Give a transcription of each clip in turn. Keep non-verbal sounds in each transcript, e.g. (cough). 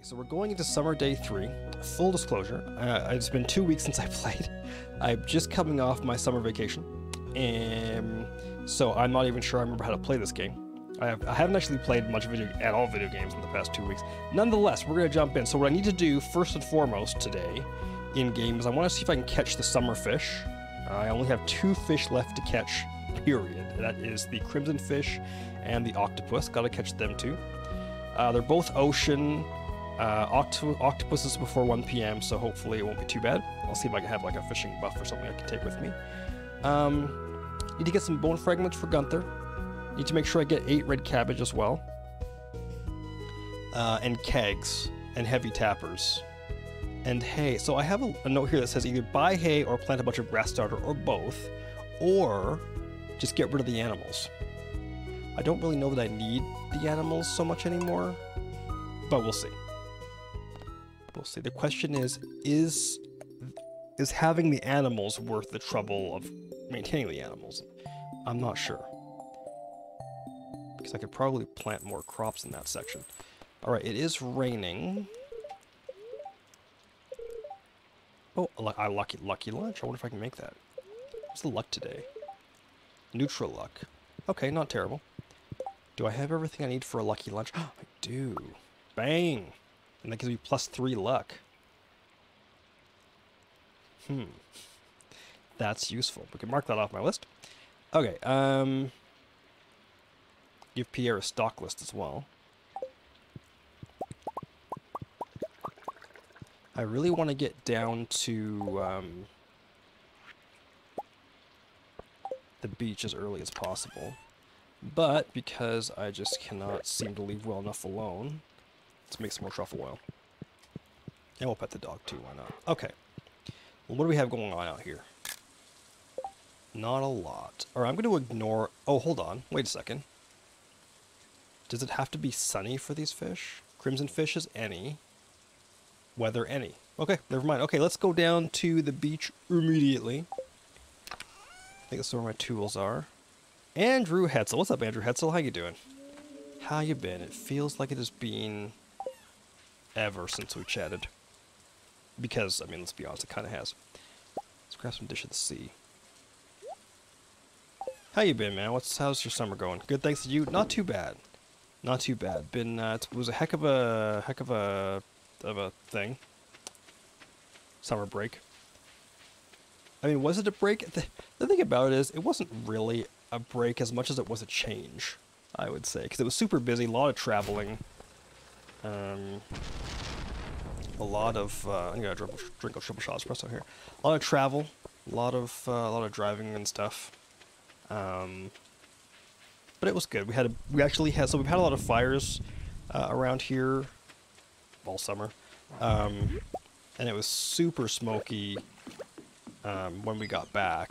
So we're going into summer day three. Full disclosure, uh, it's been two weeks (laughs) since I played. I'm just coming off my summer vacation, and so I'm not even sure I remember how to play this game. I, have, I haven't actually played much video at all video games in the past two weeks. Nonetheless, we're gonna jump in. So what I need to do first and foremost today in game is I want to see if I can catch the summer fish. I only have two fish left to catch. Period. That is the crimson fish and the octopus. Got to catch them too. Uh, they're both ocean uh, octo- octopuses before 1 p.m., so hopefully it won't be too bad. I'll see if I can have like a fishing buff or something I can take with me. Um, need to get some bone fragments for Gunther. Need to make sure I get eight red cabbage as well. Uh, and kegs and heavy tappers. And hay. So I have a, a note here that says either buy hay or plant a bunch of grass starter or both, or just get rid of the animals. I don't really know that I need the animals so much anymore, but we'll see. We'll see. The question is, is is having the animals worth the trouble of maintaining the animals? I'm not sure. Because I could probably plant more crops in that section. Alright, it is raining. Oh, I lucky lucky lunch. I wonder if I can make that. What's the luck today? Neutral luck. Okay, not terrible. Do I have everything I need for a lucky lunch? (gasps) I do. Bang! And that gives me plus three luck. Hmm. That's useful. We can mark that off my list. Okay, um... Give Pierre a stock list as well. I really want to get down to um, the beach as early as possible. But because I just cannot seem to leave well enough alone, let's make some more truffle oil. And we'll pet the dog too, why not? Okay. Well, what do we have going on out here? Not a lot. Alright, I'm going to ignore... Oh, hold on. Wait a second. Does it have to be sunny for these fish? Crimson fish is any. Weather any. Okay, never mind. Okay, let's go down to the beach immediately. I think that's where my tools are. Andrew Hetzel. What's up, Andrew Hetzel? How you doing? How you been? It feels like it has been ever since we chatted. Because, I mean, let's be honest, it kind of has. Let's grab some Dish of the Sea. How you been, man? What's how's your summer going? Good, thanks to you. Not too bad. Not too bad. Been uh, it was a heck of a heck of a of a thing. Summer break. I mean, was it a break? The, the thing about it is, it wasn't really a break as much as it was a change, I would say, because it was super busy, a lot of traveling, um, a lot of uh, I gotta drink, drink a triple shot espresso here. A lot of travel, a lot of uh, a lot of driving and stuff. Um, but it was good. We had a, we actually had so we've had a lot of fires uh, around here all summer, um, and it was super smoky um, when we got back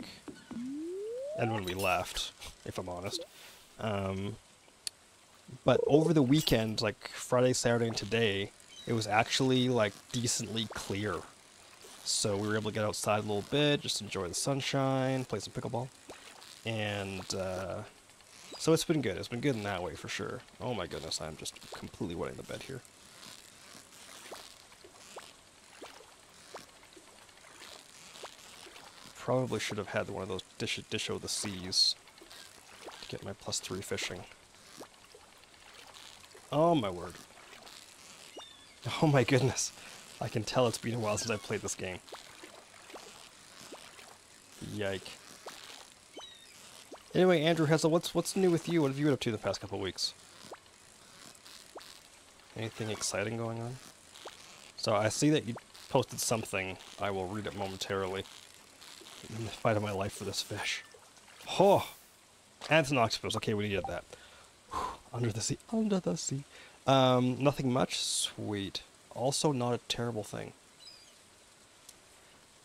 and when we left, if I'm honest. Um, but over the weekend, like Friday, Saturday, and today, it was actually like decently clear. So we were able to get outside a little bit, just enjoy the sunshine, play some pickleball. And uh, so it's been good. It's been good in that way for sure. Oh my goodness, I'm just completely wetting the bed here. Probably should have had one of those dish, dish of the seas to get my plus three fishing. Oh my word. Oh my goodness. I can tell it's been a while since I played this game. Yike. Anyway, Andrew Hessel, what's what's new with you? What have you been up to the past couple weeks? Anything exciting going on? So I see that you posted something. I will read it momentarily. In the fight of my life for this fish. Oh! And it's an octopus. Okay, we needed that. Under the sea. Under the sea. Um, nothing much? Sweet. Also not a terrible thing.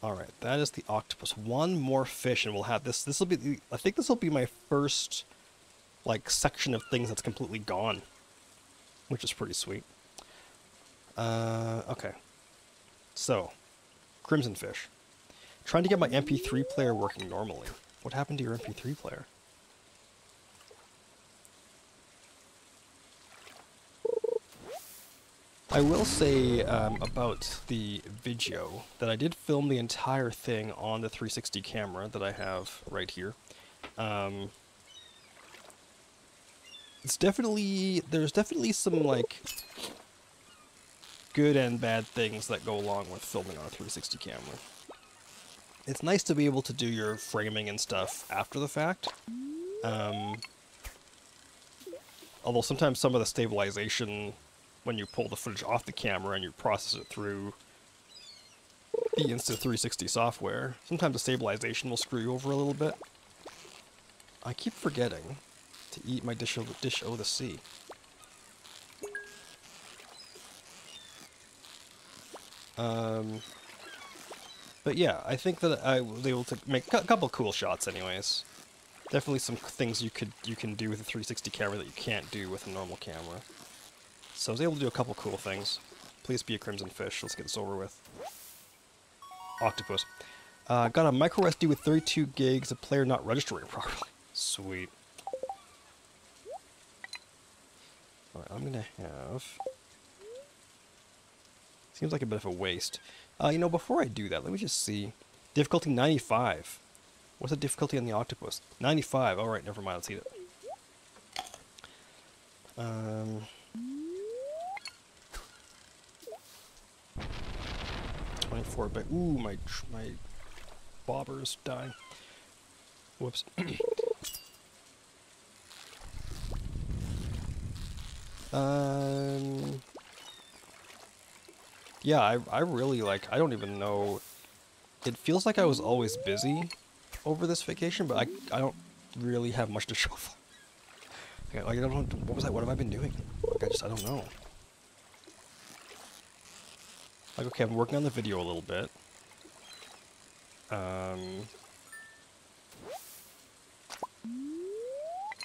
Alright, that is the octopus. One more fish and we'll have this. This will be, the, I think this will be my first, like, section of things that's completely gone. Which is pretty sweet. Uh, okay. So, crimson fish. Trying to get my MP3 player working normally. What happened to your MP3 player? I will say um, about the video that I did film the entire thing on the 360 camera that I have right here. Um, it's definitely there's definitely some like good and bad things that go along with filming on a 360 camera. It's nice to be able to do your framing and stuff after the fact. Um, although sometimes some of the stabilization when you pull the footage off the camera and you process it through the Insta360 software, sometimes the stabilization will screw you over a little bit. I keep forgetting to eat my dish of, dish o the sea. Um, but yeah, I think that I was able to make a couple cool shots anyways. Definitely some things you could you can do with a 360 camera that you can't do with a normal camera. So I was able to do a couple cool things. Please be a Crimson Fish. Let's get this over with. Octopus. Uh, got a micro SD with 32 gigs, a player not registering (laughs) properly. Sweet. Alright, I'm gonna have... Seems like a bit of a waste. Uh, you know, before I do that, let me just see. Difficulty 95. What's the difficulty on the octopus? 95. Alright, never mind. Let's eat it. Um... 24 bit. Ooh, my my bobber's dying. Whoops. (clears throat) um. Yeah, I I really like. I don't even know. It feels like I was always busy over this vacation, but I I don't really have much to (laughs) show for. Like I don't. What was that? What have I been doing? Like I just I don't know. Like, okay, I'm working on the video a little bit. Um...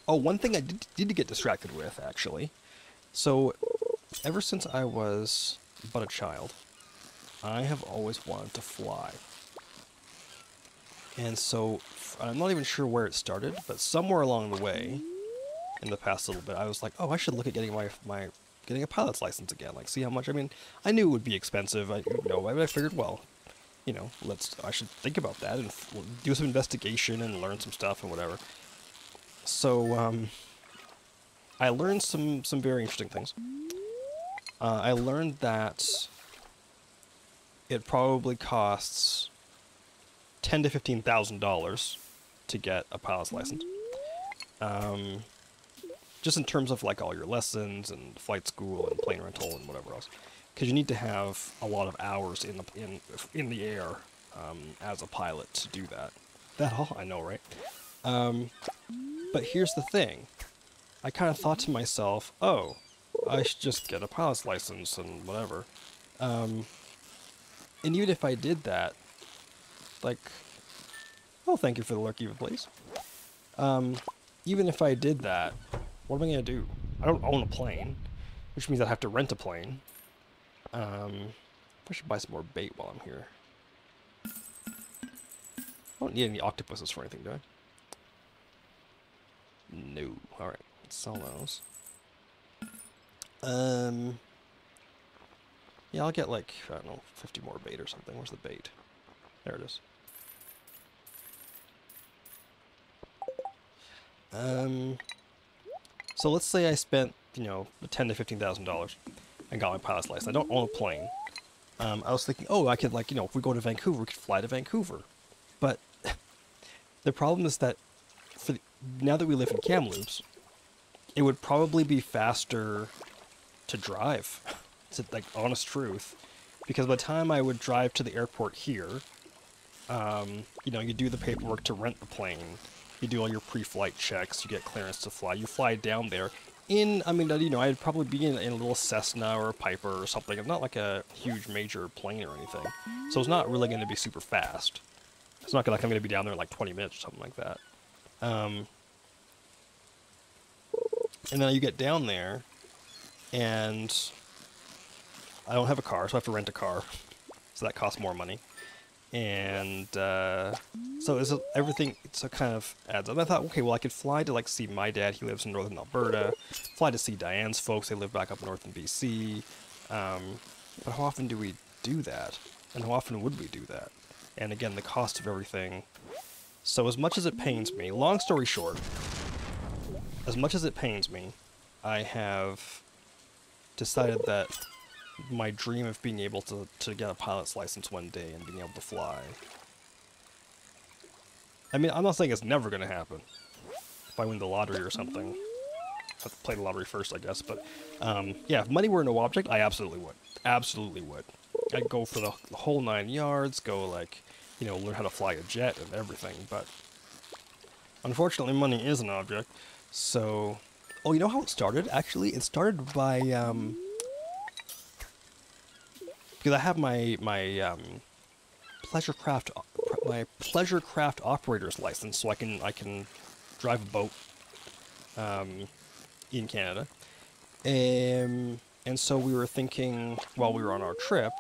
Oh, one thing I did, did get distracted with, actually. So, ever since I was but a child, I have always wanted to fly. And so, I'm not even sure where it started, but somewhere along the way, in the past little bit, I was like, oh, I should look at getting my, my getting a pilot's license again. Like, see how much. I mean, I knew it would be expensive. I you know, I figured, well, you know, let's. I should think about that and do some investigation and learn some stuff and whatever. So, um, I learned some some very interesting things. Uh, I learned that it probably costs ten to fifteen thousand dollars to get a pilot's license. Um, just in terms of like all your lessons and flight school and plane rental and whatever else, because you need to have a lot of hours in the in in the air um, as a pilot to do that. That all I know, right? Um, but here's the thing: I kind of thought to myself, "Oh, I should just get a pilot's license and whatever." Um, and even if I did that, like, oh, thank you for the lurky, please. Um, even if I did that, what am I going to do? I don't own a plane, which means I'd have to rent a plane. Um, I should buy some more bait while I'm here. I don't need any octopuses for anything, do I? No. Alright, let's sell those. Um, yeah, I'll get like, I don't know, 50 more bait or something. Where's the bait? There it is. Um, so let's say I spent, you know, ten to fifteen thousand dollars and got my pilot's license. I don't own a plane. Um, I was thinking, oh, I could like, you know, if we go to Vancouver, we could fly to Vancouver. But (laughs) the problem is that for the, now that we live in Kamloops, it would probably be faster to drive. (laughs) It's like honest truth, because by the time I would drive to the airport here, um, you know, you do the paperwork to rent the plane, you do all your pre-flight checks, you get clearance to fly. You fly down there in, I mean, you know, I'd probably be in, in, a little Cessna or a Piper or something. It's not like a huge major plane or anything. So it's not really going to be super fast. It's not like I'm going to be down there in like 20 minutes or something like that. Um, and then you get down there, and I don't have a car, so I have to rent a car. So that costs more money and uh, so is everything so kind of adds up. I thought, okay, well, I could fly to like see my dad. He lives in northern Alberta. Fly to see Diane's folks. They live back up north in BC. Um, but how often do we do that? And how often would we do that? And again, the cost of everything. So as much as it pains me, long story short, as much as it pains me, I have decided that my dream of being able to, to get a pilot's license one day and being able to fly. I mean, I'm not saying it's never going to happen. If I win the lottery or something. I have to play the lottery first, I guess. But, um, yeah, if money were no object, I absolutely would. Absolutely would. I'd go for the whole nine yards, go, like, you know, learn how to fly a jet and everything. But, unfortunately, money is an object. So, oh, you know how it started? Actually, it started by, um, because I have my my um, pleasure craft my pleasure craft operator's license, so I can I can drive a boat um, in Canada. Um, and so we were thinking while we were on our trip,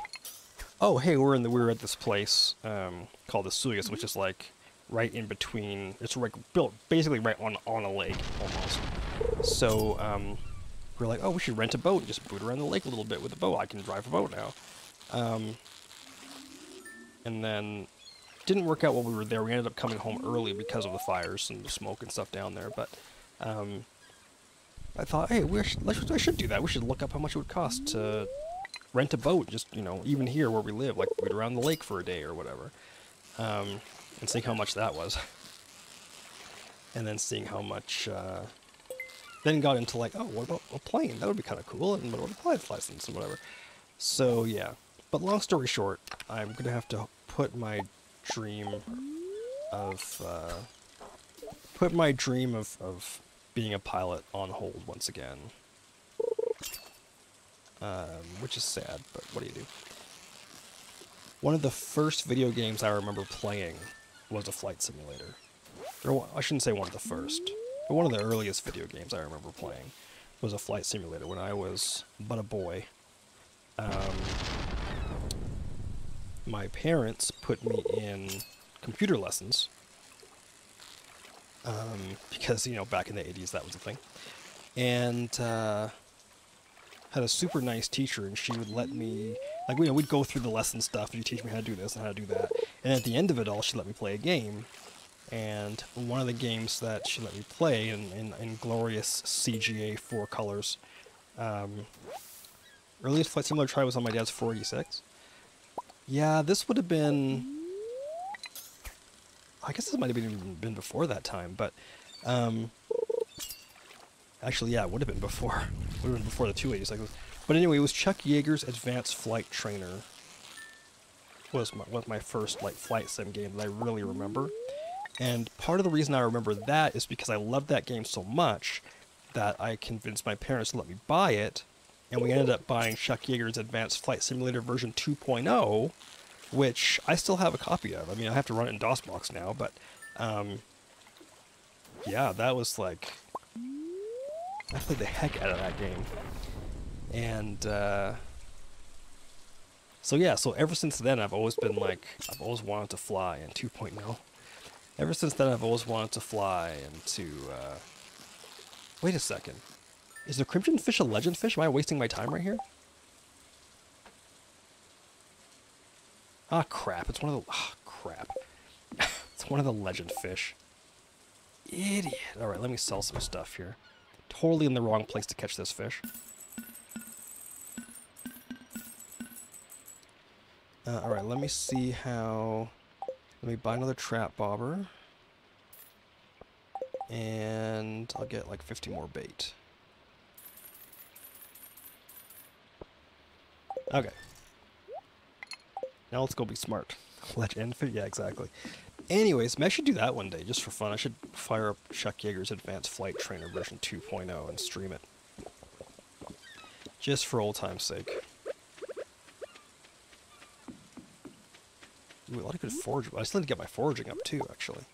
oh hey, we're in the we were at this place um, called Osoyoos, which is like right in between. It's like built basically right on on a lake almost. So um, we're like, oh, we should rent a boat and just boot around the lake a little bit with a boat. I can drive a boat now. Um, and then didn't work out while we were there. We ended up coming home early because of the fires and the smoke and stuff down there. But um, I thought, hey, we should, I should do that. We should look up how much it would cost to rent a boat, just you know, even here where we live, like we'd around the lake for a day or whatever, um, and seeing how much that was. (laughs) And then seeing how much. Uh, then got into like, oh, what about a plane? That would be kind of cool. And what about a pilot's license and whatever. So yeah, but long story short, I'm gonna have to put my dream of uh, put my dream of, of being a pilot on hold once again. Um, which is sad, but what do you do? One of the first video games I remember playing was a flight simulator. Or, I shouldn't say one of the first, but one of the earliest video games I remember playing was a flight simulator when I was but a boy. Um, my parents put me in computer lessons um, (laughs) because you know back in the 80s that was a thing. And uh, had a super nice teacher and she would let me like you know we'd go through the lesson stuff and she'd teach me how to do this and how to do that. And at the end of it all she let me play a game. And one of the games that she let me play in, in, in glorious CGA four colors um, earliest flight simulator try was on my dad's 486 yeah, this would have been. I guess this might have been been before that time, but um, actually, yeah, it would have been before. (laughs) would have been before the 280s. Like, but anyway, it was Chuck Yeager's Advanced Flight Trainer. Was my, was my first like flight sim game that I really remember, and part of the reason I remember that is because I loved that game so much that I convinced my parents to let me buy it and we ended up buying Chuck Yeager's Advanced Flight Simulator version 2.0, which I still have a copy of. I mean, I have to run it in DOSBox now, but um, yeah, that was like I played the heck out of that game, and uh, so yeah, so ever since then, I've always been like I've always wanted to fly in 2.0. Ever since then, I've always wanted to fly and to. Uh, wait a second. Is the crimson fish a legend fish? Am I wasting my time right here? Ah, crap. It's one of the... Ah, crap. (laughs) it's one of the legend fish. Idiot. Alright, let me sell some stuff here. Totally in the wrong place to catch this fish. Uh, Alright, let me see how... Let me buy another trap bobber. And I'll get like 50 more bait. Okay. Now let's go be smart. (laughs) Let end fit. Yeah, exactly. Anyways, I should do that one day just for fun. I should fire up Chuck Yeager's Advanced Flight Trainer version 2.0 and stream it. Just for old time's sake. Ooh, a lot of good forage. I still need to get my foraging up too, actually.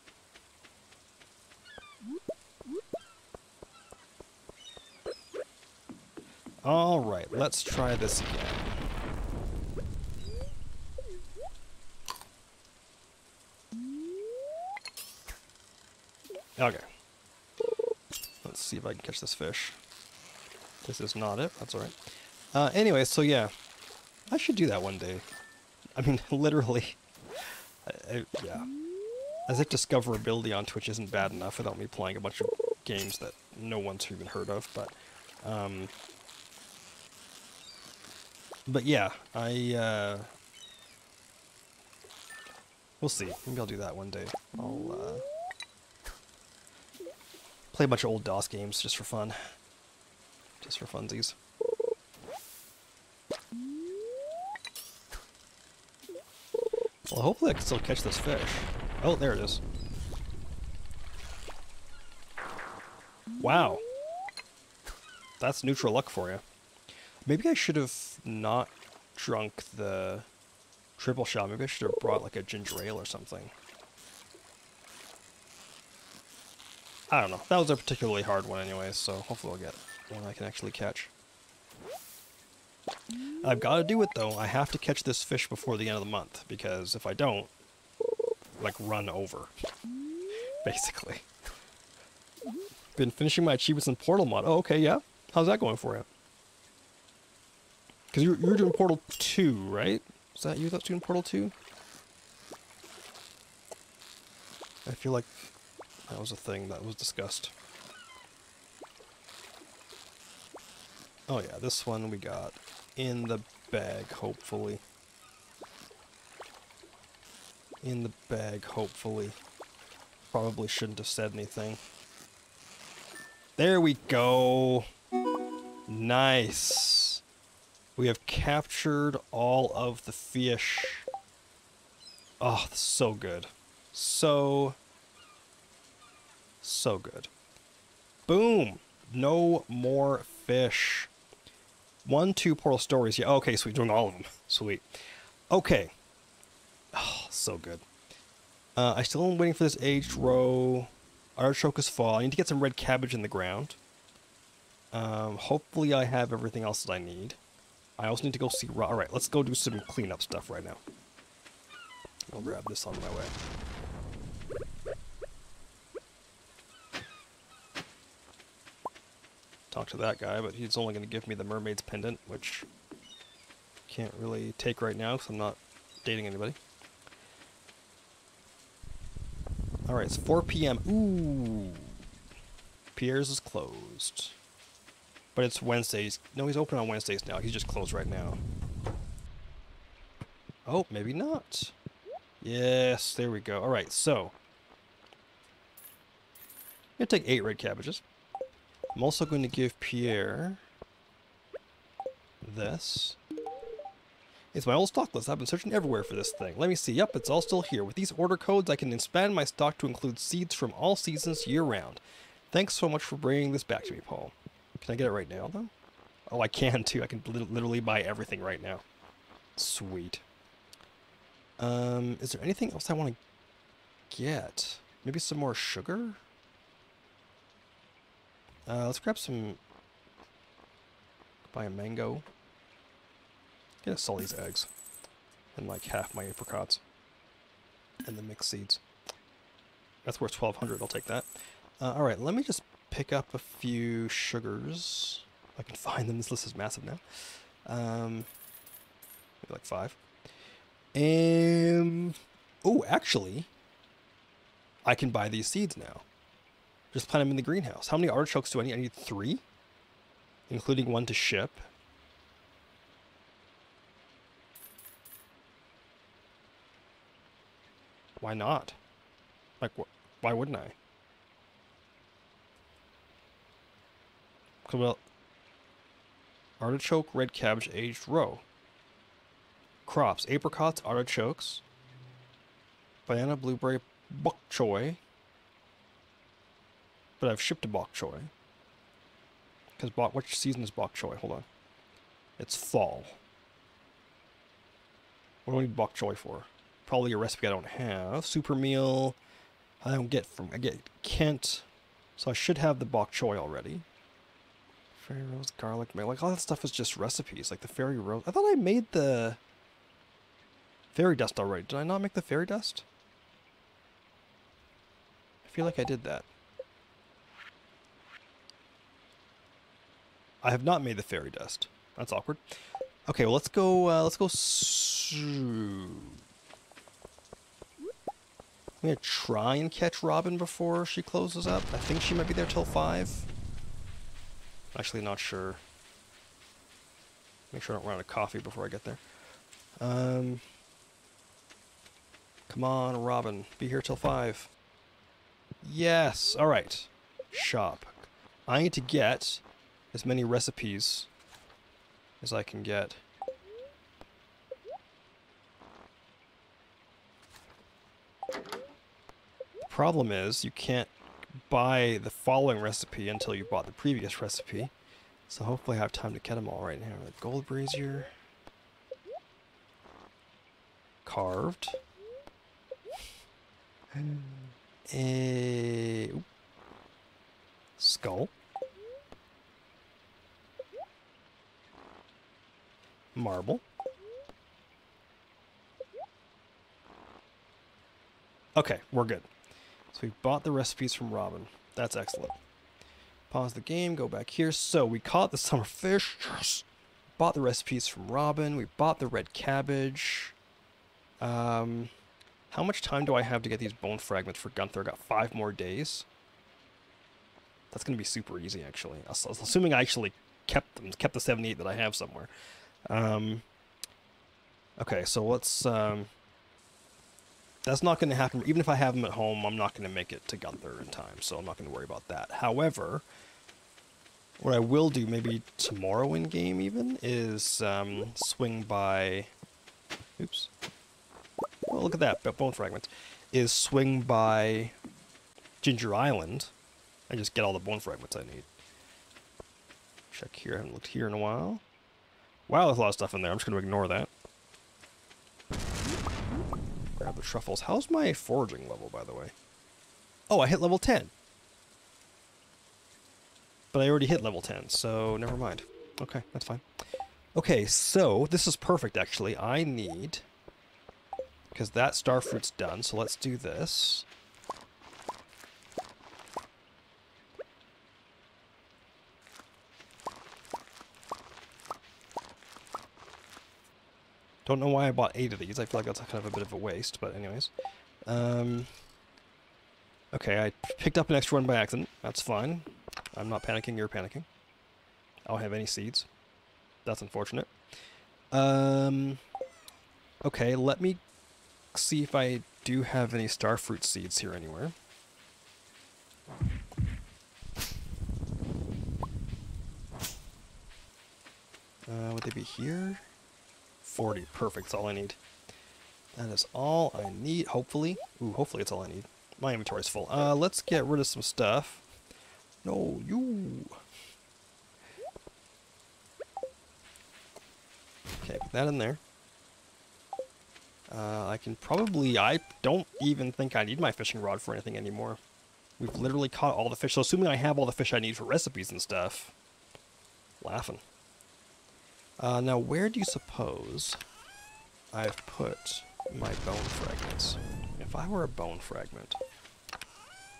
Alright, let's try this again. Okay. Let's see if I can catch this fish. This is not it. That's alright. Uh, anyway, so yeah, I should do that one day. I mean, (laughs) literally. I, I, yeah. As if discoverability on Twitch isn't bad enough without me playing a bunch of games that no one's even heard of, but, um, but yeah, I, uh, we'll see. Maybe I'll do that one day. I'll, uh, play a bunch of old DOS games just for fun. Just for funsies. Well, hopefully I can still catch this fish. Oh, there it is. Wow. That's neutral luck for you. Maybe I should have not drunk the triple shot. Maybe I should have brought like a ginger ale or something. I don't know. That was a particularly hard one anyway, so hopefully I'll get one I can actually catch. I've got to do it though. I have to catch this fish before the end of the month because if I don't, like run over, basically. Been finishing my achievements in Portal mod. Oh, okay, yeah. How's that going for you? Because you're, you're doing Portal 2, right? Is that you that's doing Portal 2? I feel like that was a thing that was discussed. Oh yeah, this one we got in the bag, hopefully. In the bag, hopefully. Probably shouldn't have said anything. There we go. Nice. We have captured all of the fish. Oh, so good. So, so good. Boom. No more fish. One, two portal stories. Yeah, okay, so we're doing all of them. Sweet. Okay. Oh, so good. Uh, I still am waiting for this aged roe. Artichoke is fall. I need to get some red cabbage in the ground. Um, hopefully I have everything else that I need. I also need to go see... Alright, let's go do some cleanup stuff right now. I'll grab this on my way. Talk to that guy, but he's only going to give me the mermaid's pendant, which can't really take right now because I'm not dating anybody. Alright, it's 4 p.m. Ooh. Pierre's is closed. But it's Wednesdays. No, he's open on Wednesdays now. He's just closed right now. Oh, maybe not. Yes, there we go. Alright, so. To take eight red cabbages. I'm also going to give Pierre this. It's my old stock list. I've been searching everywhere for this thing. Let me see. Yep, it's all still here. With these order codes, I can expand my stock to include seeds from all seasons year-round. Thanks so much for bringing this back to me, Paul. Can I get it right now, though? Oh, I can, too. I can literally buy everything right now. Sweet. Um, is there anything else I want to get? Maybe some more sugar? Uh, let's grab some... Buy a mango. Get sell these eggs. And like half my apricots. And the mixed seeds. That's worth 1200 I'll take that. Uh, Alright, let me just pick up a few sugars. I can find them. This list is massive now. Um, like five. And... Oh, actually, I can buy these seeds now. Just plant them in the greenhouse. How many artichokes do I need? I need three, including one to ship. Why not? Like, wh why wouldn't I? Well, artichoke, red cabbage, aged roe. Crops, apricots, artichokes, banana, blueberry, bok choy, but I've shipped a bok choy. Because bok, which season is bok choy? Hold on. It's fall. What do I need bok choy for? Probably a recipe I don't have. Super meal. I don't get from I get Kent. So I should have the bok choy already. Fairy rose, garlic, like all that stuff is just recipes. Like the fairy rose. I thought I made the fairy dust already. Did I not make the fairy dust? I feel like I did that. I have not made the fairy dust. That's awkward. Okay, well let's go. Uh, let's go. I'm gonna try and catch Robin before she closes up. I think she might be there till five. Actually, not sure. Make sure I don't run out of coffee before I get there. Um, come on, Robin. Be here till five. Yes. All right. Shop. I need to get as many recipes as I can get. The problem is you can't buy the following recipe until you bought the previous recipe. So hopefully I have time to get them all right now. The gold brazier. Carved. And a skull. Marble. Okay, we're good. So we bought the recipes from Robin. That's excellent. Pause the game, go back here. So we caught the summer fish. Yes. Bought the recipes from Robin. We bought the red cabbage. Um, how much time do I have to get these bone fragments for Gunther? I got five more days. That's going to be super easy, actually. Assuming I actually kept them, kept the 78 that I have somewhere. Um, okay, so let's... Um, that's not going to happen. Even if I have them at home, I'm not going to make it to Gunther in time, so I'm not going to worry about that. However, what I will do, maybe tomorrow in game even, is um, swing by. Oops. Well, look at that, bone fragments. Is swing by Ginger Island and just get all the bone fragments I need. Check here. I haven't looked here in a while. Wow, there's a lot of stuff in there. I'm just going to ignore that. Grab the truffles. How's my foraging level, by the way? Oh, I hit level 10. But I already hit level 10, so never mind. Okay, that's fine. Okay, so this is perfect, actually. I need... Because that star fruit's done, so let's do this. Don't know why I bought eight of these. I feel like that's kind of a bit of a waste, but anyways. Um, okay, I picked up an extra one by accident. That's fine. I'm not panicking, you're panicking. I don't have any seeds. That's unfortunate. Um, okay, let me see if I do have any starfruit seeds here anywhere. Uh, would they be here? 40. Perfect. That's all I need. That is all I need, hopefully. Ooh, hopefully it's all I need. My inventory's full. Uh, let's get rid of some stuff. No, you. Okay, put that in there. Uh, I can probably... I don't even think I need my fishing rod for anything anymore. We've literally caught all the fish. So assuming I have all the fish I need for recipes and stuff. Laughing. Uh, now, where do you suppose I've put my bone fragments? If I were a bone fragment,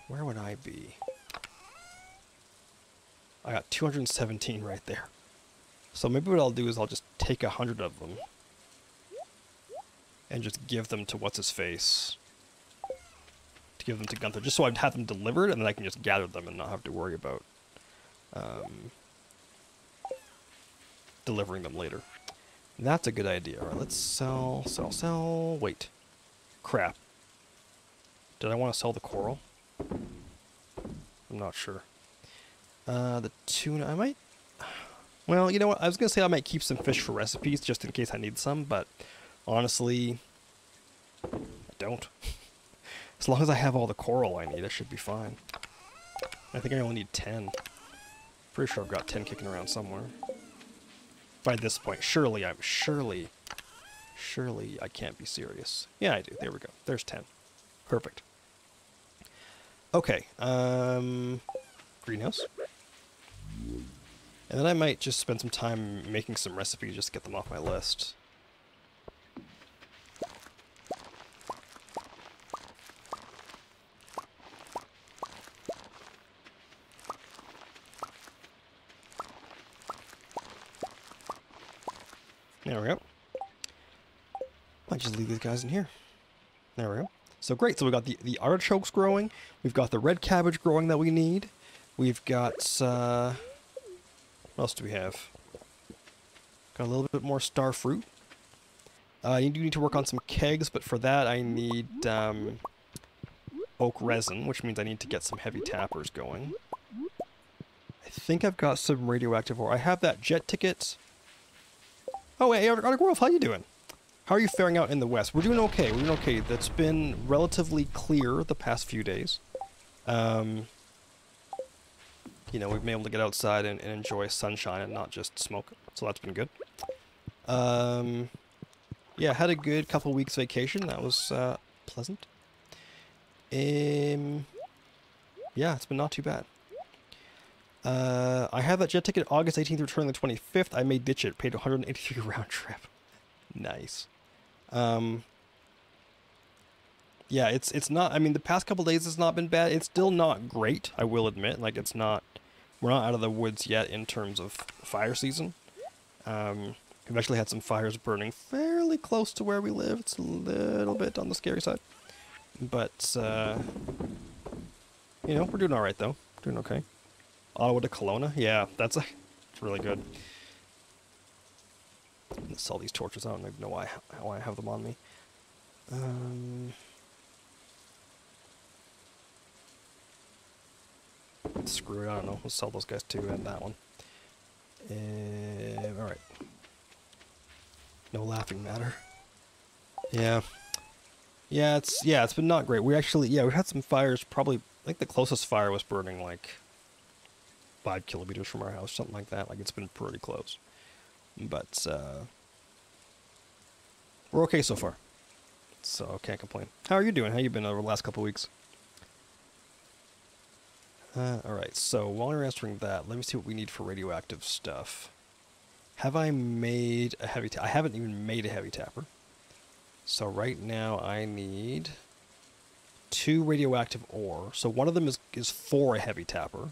where would I be? I got 217 right there. So maybe what I'll do is I'll just take a hundred of them and just give them to what's-his-face to give them to Gunther, just so I'd have them delivered and then I can just gather them and not have to worry about um, delivering them later. That's a good idea. Alright, let's sell, sell, sell. Wait. Crap. Did I want to sell the coral? I'm not sure. Uh, the tuna, I might... Well, you know what? I was going to say I might keep some fish for recipes just in case I need some, but honestly, I don't. (laughs) as long as I have all the coral I need, I should be fine. I think I only need 10. Pretty sure I've got 10 kicking around somewhere by this point. Surely I'm surely surely I can't be serious. Yeah, I do. There we go. There's 10. Perfect. Okay. Um greenhouse. And then I might just spend some time making some recipes just to get them off my list. There we go. Might just leave these guys in here. There we go. So great. So we got the, the artichokes growing. We've got the red cabbage growing that we need. We've got, uh, what else do we have? Got a little bit more star fruit. Uh, you do need to work on some kegs, but for that I need um, oak resin, which means I need to get some heavy tappers going. I think I've got some radioactive ore. I have that jet ticket. Oh, hey, Arctic Wolf, how you doing? How are you faring out in the west? We're doing okay. We're doing okay. That's been relatively clear the past few days. Um, you know, we've been able to get outside and, and enjoy sunshine and not just smoke. So that's been good. Um, yeah, had a good couple weeks vacation. That was uh, pleasant. Um, yeah, it's been not too bad. Uh, I have that jet ticket August 18th, returning the 25th. I may ditch it. Paid 183 (laughs) round trip. Nice. Um, yeah, it's it's not. I mean, the past couple days has not been bad. It's still not great. I will admit. Like, it's not. We're not out of the woods yet in terms of fire season. Um, we've actually had some fires burning fairly close to where we live. It's a little bit on the scary side, but uh, you know, we're doing all right though. Doing okay. Ottawa to Kelowna. Yeah, that's a, it's really good. Let's sell these torches. I don't even know why, why I have them on me. Um, screw it, I don't know. We'll sell those guys too and that one. Uh, Alright. No laughing matter. Yeah. Yeah, it's yeah, it's been not great. We actually yeah, we've had some fires probably I think the closest fire was burning like five kilometers from our house, something like that. Like it's been pretty close. But uh, we're okay so far. So can't complain. How are you doing? How you been over the last couple weeks? Uh, all right. So while you're answering that, let me see what we need for radioactive stuff. Have I made a heavy? I haven't even made a heavy tapper. So right now I need two radioactive ore. So one of them is is for a heavy tapper.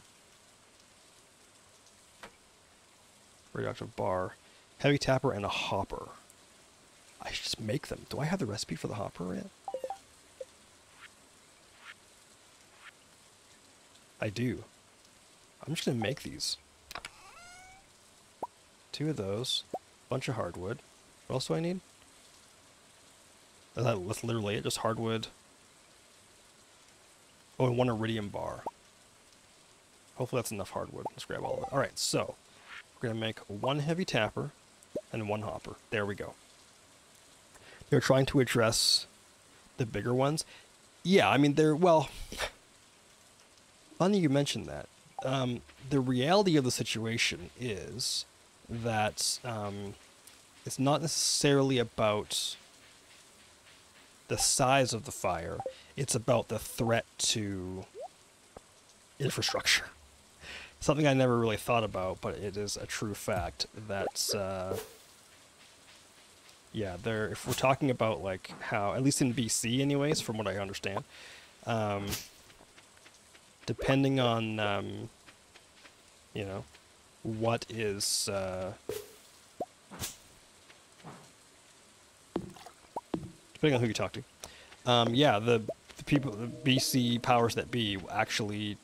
Radioactive bar. Heavy tapper and a hopper. I should just make them. Do I have the recipe for the hopper yet? I do. I'm just going to make these. Two of those. Bunch of hardwood. What else do I need? That, that's literally it, just hardwood. Oh, and one iridium bar. Hopefully that's enough hardwood. Let's grab all of it. Alright, so we're going to make one heavy tapper and one hopper. There we go. They're trying to address the bigger ones. Yeah, I mean, they're, well, funny you mentioned that. Um, the reality of the situation is that um, it's not necessarily about the size of the fire, it's about the threat to infrastructure something I never really thought about, but it is a true fact that, uh, yeah, there. If we're talking about like how, at least in BC, anyways, from what I understand, um, depending on, um, you know, what is. Uh, depending on who you talk to. Um, yeah, the, the people, the BC powers that be actually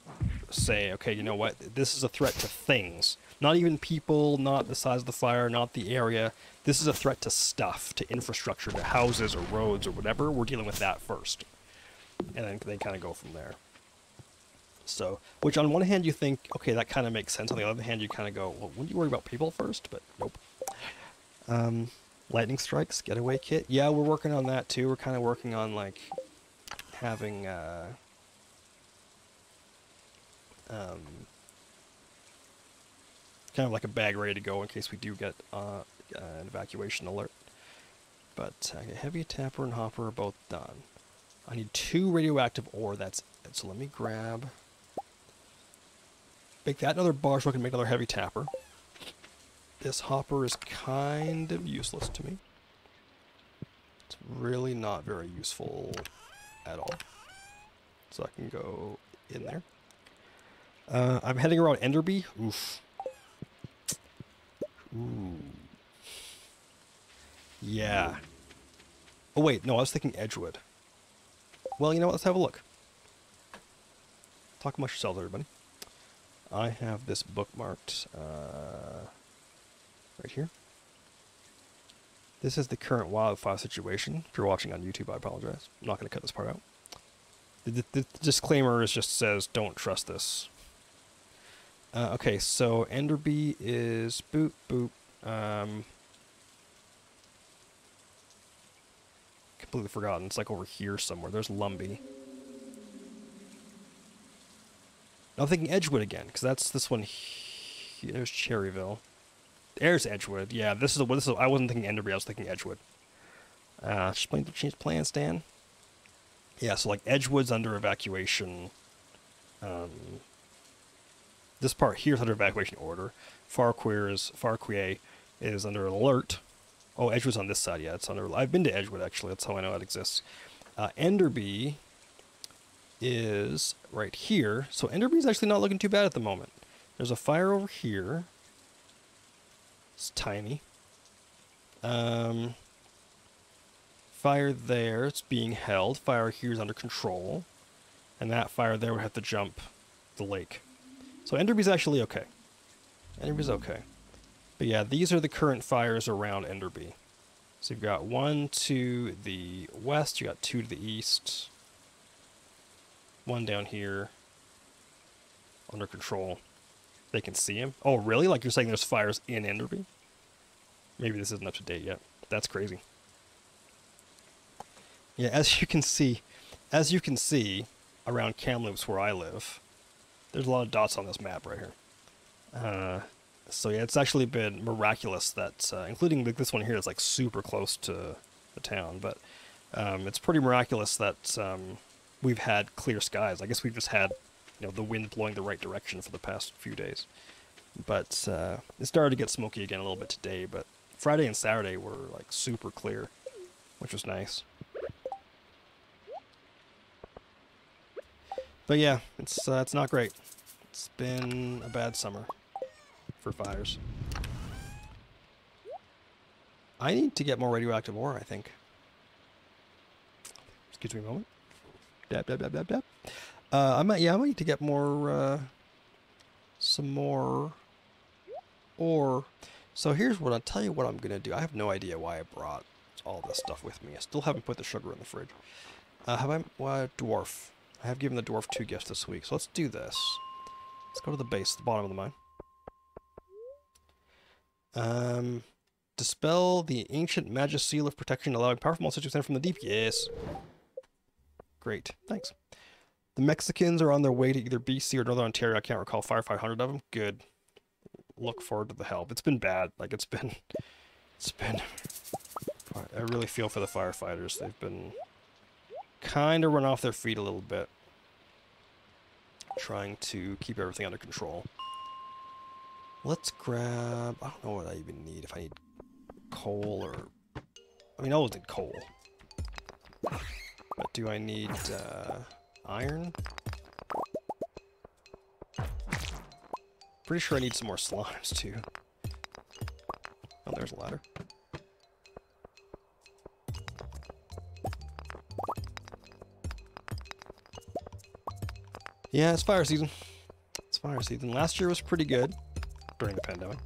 say, okay, you know what, this is a threat to things. Not even people, not the size of the fire, not the area. This is a threat to stuff, to infrastructure, to houses or roads or whatever. We're dealing with that first. And then they kind of go from there. So, which on one hand you think, okay, that kind of makes sense. On the other hand, you kind of go, well, wouldn't you worry about people first? But nope. Um, lightning strikes, getaway kit. Yeah, we're working on that too. We're kind of working on like having uh, um, kind of like a bag ready to go in case we do get uh, an evacuation alert. But uh, heavy tapper and hopper are both done. I need two radioactive ore. That's it. So let me grab. Make that another bar so I can make another heavy tapper. This hopper is kind of useless to me. It's really not very useful at all. So I can go in there. Uh, I'm heading around Enderby. Oof. Ooh. Yeah. Oh wait, no, I was thinking Edgewood. Well, you know what? Let's have a look. Talk amongst yourselves, everybody. I have this bookmarked uh, right here. This is the current wildfire situation. If you're watching on YouTube, I apologize. I'm not going to cut this part out. The, the, the disclaimer is just says, don't trust this. Uh, okay, so Enderby is boop boop. Um, completely forgotten. It's like over here somewhere. There's Lumby. I'm thinking Edgewood again, because that's this one. He- There's Cherryville. There's Edgewood. Yeah, this is, a, this is. I wasn't thinking Enderby. I was thinking Edgewood. Uh, change plans, Dan. Yeah, so like Edgewood's under evacuation. Um, this part here is under evacuation order. Farquhar is Farquier is under alert. Oh, Edgewood's on this side. Yeah, it's under. I've been to Edgewood actually. That's how I know it exists. Uh, Enderby is right here. So Enderby's actually not looking too bad at the moment. There's a fire over here. It's tiny. Um, fire there. It's being held. Fire here is under control. And that fire there would have to jump the lake. So Enderby's actually okay. Enderby's okay. But yeah, these are the current fires around Enderby. So you've got one to the west, you got two to the east, one down here, under control. They can see him. Oh, really? Like you're saying there's fires in Enderby? Maybe this isn't up to date yet. That's crazy. Yeah, as you can see, as you can see around Kamloops where I live, there's a lot of dots on this map right here. Uh, so yeah, it's actually been miraculous that, uh, including like this one here, is like super close to the town. But um, it's pretty miraculous that um, we've had clear skies. I guess we've just had, you know, the wind blowing the right direction for the past few days. But uh, it started to get smoky again a little bit today. But Friday and Saturday were like super clear, which was nice. But yeah, it's uh, it's not great. It's been a bad summer for fires. I need to get more radioactive ore, I think. Excuse me a moment. Dab, dab, dab, dab, dab. Uh, I might, yeah, I might need to get more, uh, some more ore. So here's what I'll tell you what I'm going to do. I have no idea why I brought all this stuff with me. I still haven't put the sugar in the fridge. Uh, have I, uh, dwarf. I have given the dwarf two gifts this week, so let's do this. Let's go to the base, the bottom of the mine. Um, dispel the ancient magic seal of protection, allowing powerful monsters to descend from the deep. Yes. Great. Thanks. The Mexicans are on their way to either BC or Northern Ontario. I can't recall. Fire 500 of them. Good. Look forward to the help. It's been bad. Like it's been, it's been. I really feel for the firefighters. They've been kind of run off their feet a little bit, trying to keep everything under control. Let's grab. I don't know what I even need. If I need coal or. I mean, I always need coal. But do I need uh, iron? Pretty sure I need some more (laughs) slimes too. Oh, there's a ladder. Yeah, it's fire season. It's fire season. Last year was pretty good during the pandemic.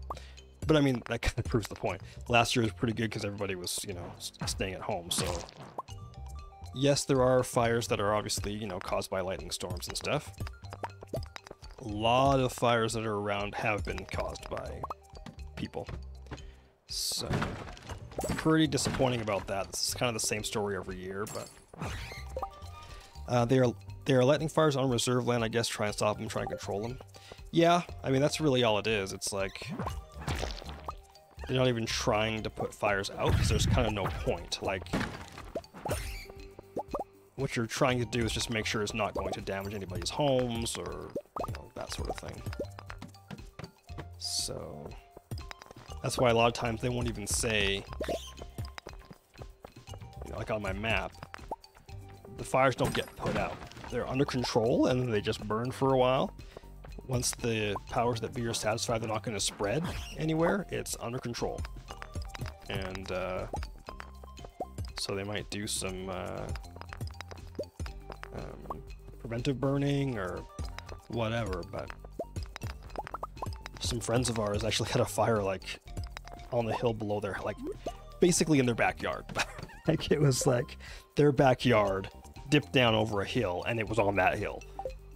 But I mean, that kind of (laughs) proves the point. Last year was pretty good because everybody was, you know, staying at home. So, yes, there are fires that are obviously, you know, caused by lightning storms and stuff. A lot of fires that are around have been caused by people. So, pretty disappointing about that. This is kind of the same story every year, but uh, they are they are lightning fires on reserve land. I guess try and stop them, try and control them. Yeah, I mean that's really all it is. It's like they're not even trying to put fires out because there's kind of no point. Like what you're trying to do is just make sure it's not going to damage anybody's homes or you know that sort of thing. So that's why a lot of times they won't even say, you know, like on my map, the fires don't get put out. They're under control and they just burn for a while. Once the powers that be are satisfied they're not going to spread anywhere, it's under control. And uh, so they might do some uh, um, preventive burning or whatever. But some friends of ours actually (laughs) had a fire like on the hill below there, like basically in their backyard. (laughs) like it was like their backyard dipped down over a hill, and it was on that hill.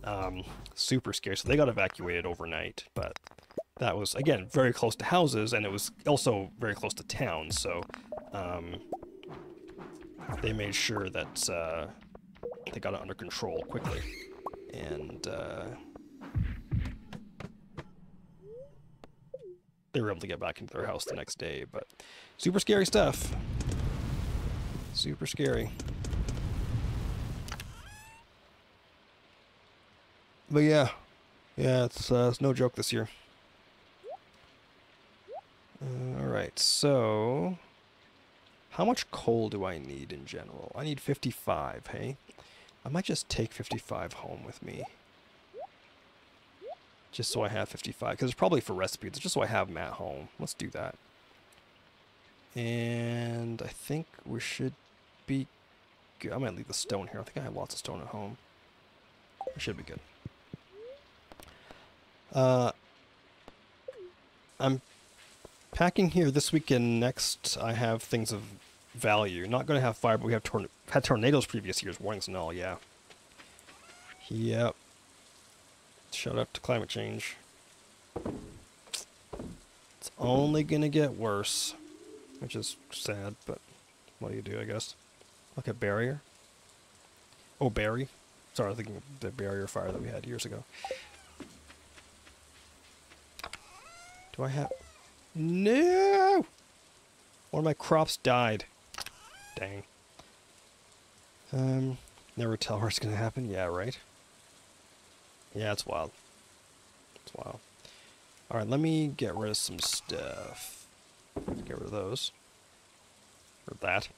Um, super scary. So they got evacuated overnight, but that was again very close to houses, and it was also very close to town. So um, they made sure that uh, they got it under control quickly, and uh, they were able to get back into their house the next day. But super scary stuff. Super scary. But yeah, yeah, it's, uh, it's no joke this year. Uh, Alright, so... How much coal do I need in general? I need 55, hey? I might just take 55 home with me. Just so I have 55, because it's probably for recipes, just so I have them at home. Let's do that. And I think we should be good. I might leave the stone here. I think I have lots of stone at home. I should be good. Uh, I'm packing here this weekend. Next, I have things of value. Not going to have fire, but we have tor had tornadoes previous years, warnings and all, yeah. Yep. Shut up to climate change. It's only going to get worse, which is sad, but what do you do, I guess? Look at barrier. Oh, Barry. Sorry, I was thinking of the Barriere fire that we had years ago. Do I have... No! One of my crops died. Dang. Um, never tell where it's gonna happen. Yeah, right? Yeah, it's wild. It's wild. Alright, let me get rid of some stuff. Get rid of those. Or that.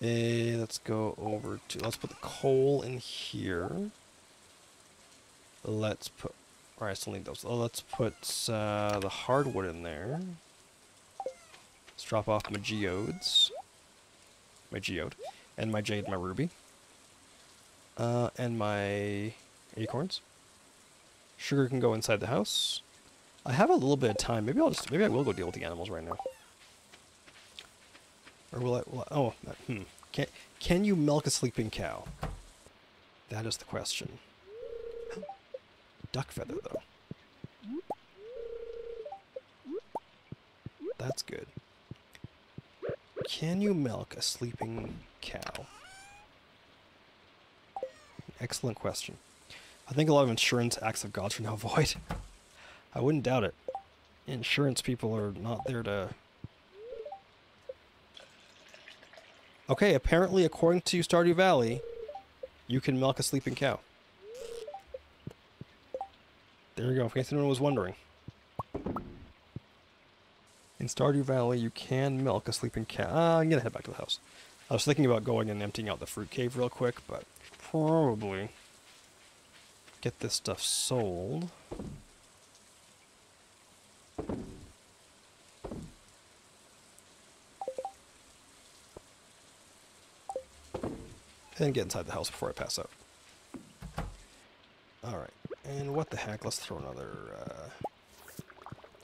Eh, let's go over to... Let's put the coal in here. Let's put Alright, I still need those. Oh, let's put uh, the hardwood in there. Let's drop off my geodes. My geode. And my jade, my ruby. Uh, and my acorns. Sugar can go inside the house. I have a little bit of time. Maybe I'll just, maybe I will go deal with the animals right now. Or will I, will I oh, hmm. Can, can you milk a sleeping cow? That is the question duck feather, though. That's good. Can you milk a sleeping cow? Excellent question. I think a lot of insurance acts of God are now void. I wouldn't doubt it. Insurance people are not there to... Okay, apparently according to Stardew Valley, you can milk a sleeping cow. There you go, in case anyone was wondering. In Stardew Valley, you can milk a sleeping cat. Uh, I'm gonna head back to the house. I was thinking about going and emptying out the fruit cave real quick, but probably get this stuff sold. And get inside the house before I pass out. Alright. And what the heck, let's throw another, uh,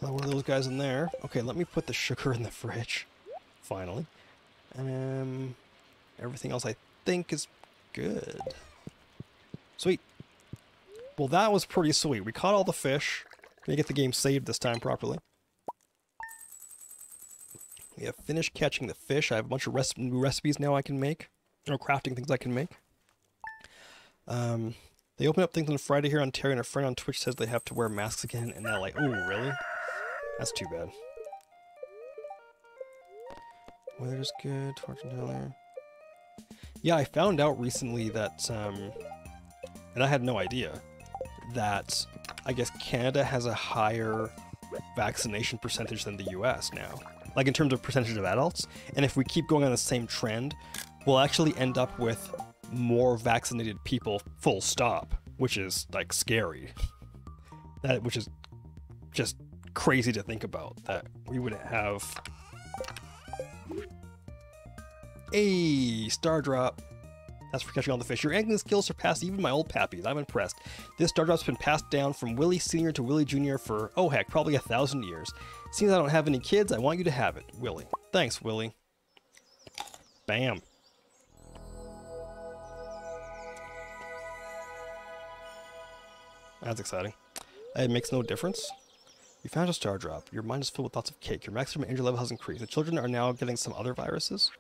another one of those guys in there. Okay, let me put the sugar in the fridge, finally. Um, everything else I think is good. Sweet. Well, that was pretty sweet. We caught all the fish. Gonna get the game saved this time properly. We have finished catching the fish. I have a bunch of rec new recipes now I can make. Or crafting things I can make. Um, they open up things on Friday here on Terry, and a friend on Twitch says they have to wear masks again in LA. Oh, really? That's too bad. Weather's good, fortune teller. Yeah, I found out recently that, um, and I had no idea, that I guess Canada has a higher vaccination percentage than the US now. Like in terms of percentage of adults. And if we keep going on the same trend, we'll actually end up with more vaccinated people full stop, which is like scary. That which is just crazy to think about that we wouldn't have A star drop. That's for catching all the fish. Your angling skills surpass even my old pappies. I'm impressed. This star drop's been passed down from Willy Sr. to Willy Jr. for, oh heck, probably a thousand years. Seems I don't have any kids, I want you to have it. Willy. Thanks, Willy. Bam. That's exciting. It makes no difference. You found a star drop. Your mind is filled with thoughts of cake. Your maximum energy level has increased. The children are now getting some other viruses.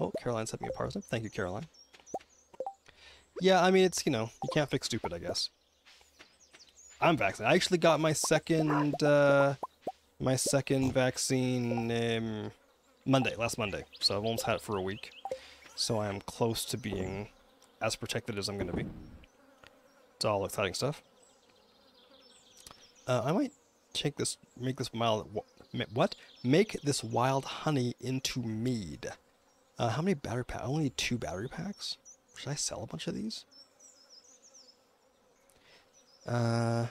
Oh, Caroline sent me a parsnip. Thank you, Caroline. Yeah, I mean, it's, you know, you can't fix stupid, I guess. I'm vaccinated. I actually got my second, uh, my second vaccine um, Monday, last Monday. So I've almost had it for a week. So I am close to being as protected as I'm going to be. It's all exciting stuff. Uh, I might take this, make this mild, what? Make this wild honey into mead. Uh, how many battery packs? I only need two battery packs. Should I sell a bunch of these? Uh,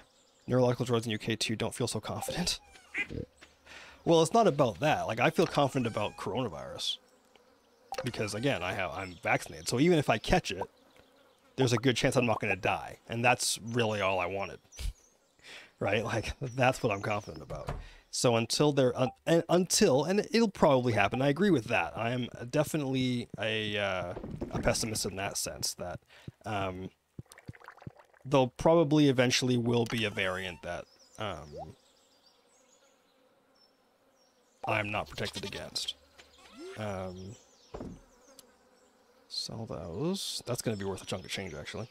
neurological droids in UK 2 don't feel so confident. (laughs) well, it's not about that. Like, I feel confident about coronavirus. Because, again, I have, I'm vaccinated. So even if I catch it, there's a good chance I'm not going to die. And that's really all I wanted. (laughs) right? Like, that's what I'm confident about. So until they're un, until and it'll probably happen. I agree with that. I am definitely a uh, a pessimist in that sense that um, there'll probably eventually will be a variant that um, I'm not protected against. Um, sell those. That's going to be worth a chunk of change, actually.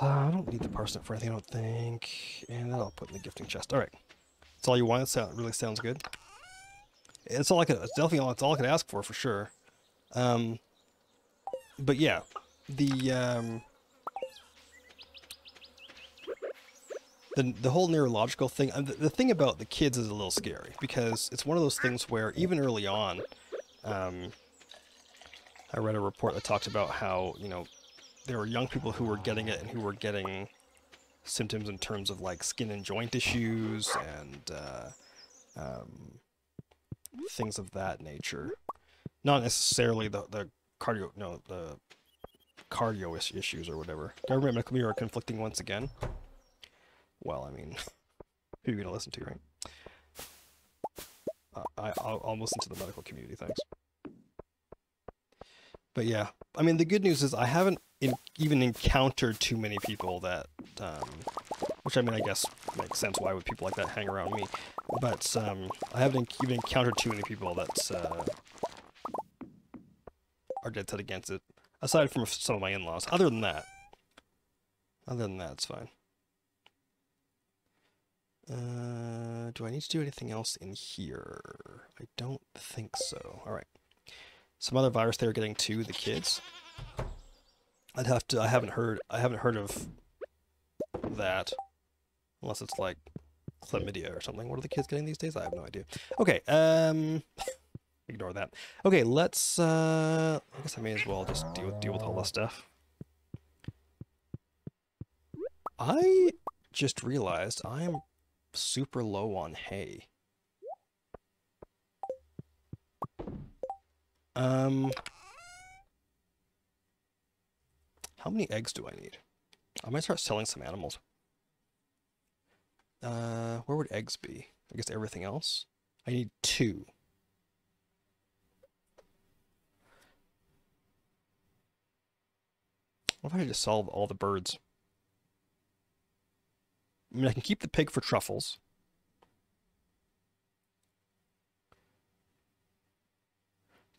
Uh, I don't need the parsnip for anything, I don't think. And I'll put in the gifting chest. All right. That's all you want. It really sounds good. It's all I could. It's definitely all. It's all I could ask for for sure. Um, but yeah, the um, the the whole neurological thing. The, the thing about the kids is a little scary because it's one of those things where even early on, um, I read a report that talked about how you know there were young people who were getting it and who were getting symptoms in terms of like skin and joint issues and uh, um, things of that nature. Not necessarily the the cardio no the cardio is issues or whatever. Government medical bureau are conflicting once again. Well, I mean, (laughs) who are you gonna listen to, right? Uh, I I'll, I'll listen to the medical community. Thanks. But yeah, I mean, the good news is I haven't in, even encountered too many people that, um, which I mean, I guess makes sense. Why would people like that hang around me? But um, I haven't even encountered too many people that uh, are dead set against it. Aside from some of my in-laws. Other than that, other than that, it's fine. Uh, do I need to do anything else in here? I don't think so. All right some other virus they were getting to the kids. I'd have to. I haven't heard. I haven't heard of that, unless it's like chlamydia or something. What are the kids getting these days? I have no idea. Okay. Um, (laughs) ignore that. Okay. Let's. Uh, I guess I may as well just deal with deal with all this stuff. I just realized I am super low on hay. Um, how many eggs do I need? I might start selling some animals. Uh, where would eggs be? I guess everything else. I need two. What if I just solve all the birds? I mean, I can keep the pig for truffles.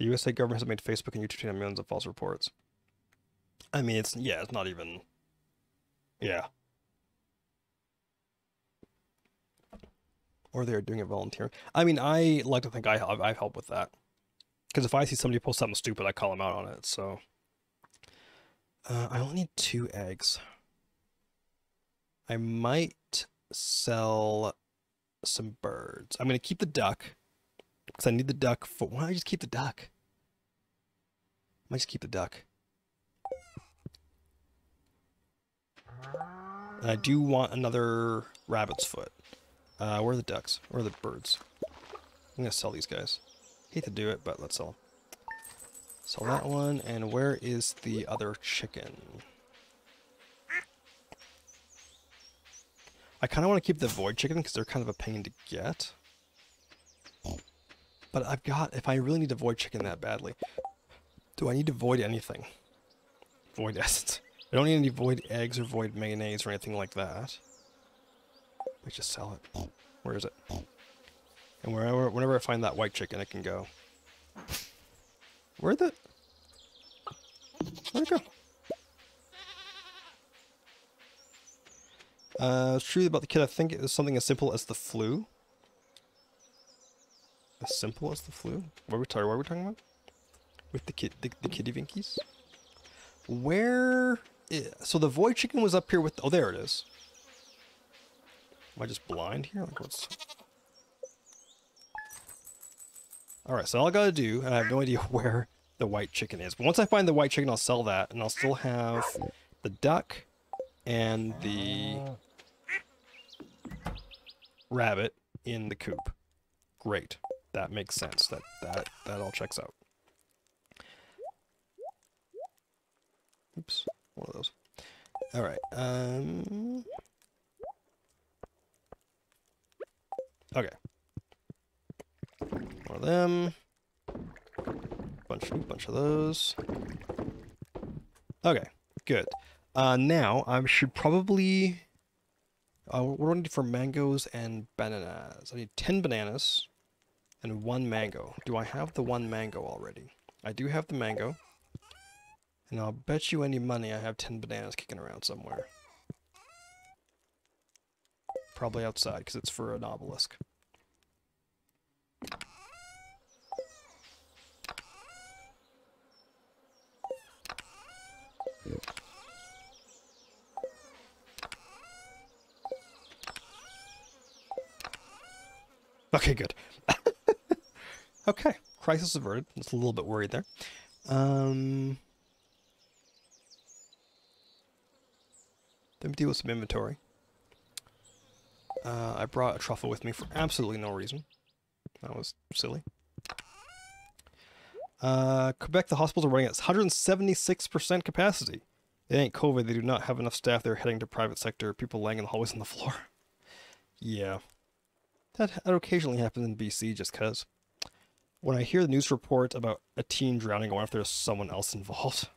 The USA government has made Facebook and YouTube channel millions of false reports. I mean, it's yeah, it's not even. Yeah. Or they're doing it volunteering. I mean, I like to think I have I help with that. Because if I see somebody post something stupid, I call them out on it. So. Uh, I only need two eggs. I might sell some birds. I'm going to keep the duck. Because I need the duck for... Why don't I just keep the duck? Might just keep the duck. And I do want another rabbit's foot. Uh, where are the ducks? Where are the birds? I'm going to sell these guys. Hate to do it, but let's sell. them. Sell that one. And where is the other chicken? I kind of want to keep the void chicken because they're kind of a pain to get. But I've got, if I really need to void chicken that badly, do I need to void anything? Void essence. I don't need any void eggs or void mayonnaise or anything like that. Let's just sell it. Where is it? And wherever, whenever I find that white chicken, it can go. Where the... Where'd it go? Uh, it's true about the kid. I think it was something as simple as the flu. As simple as the flu? What are we, what are we talking about? With the kid, the, the kitty vinkies? Where... Is, so the void chicken was up here with... Oh, there it is. Am I just blind here? Like, what's... Alright, so all I gotta do, and I have no idea (laughs) where the white chicken is. But once I find the white chicken, I'll sell that, and I'll still have the duck and the rabbit in the coop. Great. That makes sense. That that that all checks out. Oops, one of those. All right. Um. Okay. One of them. Bunch, bunch of those. Okay, good. Uh, now I should probably. Uh, what do I need for mangoes and bananas? I need ten bananas and one mango. Do I have the one mango already? I do have the mango. And I'll bet you any money I have 10 bananas kicking around somewhere. Probably outside, because it's for an obelisk. Okay, good. (laughs) okay, crisis averted. Just a little bit worried there. Um, let me deal with some inventory. Uh, I brought a truffle with me for absolutely no reason. That was silly. Uh, Quebec, the hospitals are running at 176% capacity. It ain't COVID. They do not have enough staff. They're heading to private sector. People laying in the hallways on the floor. (laughs) yeah. That, that occasionally happens in BC just because. When I hear the news report about a teen drowning, I wonder if there's someone else involved.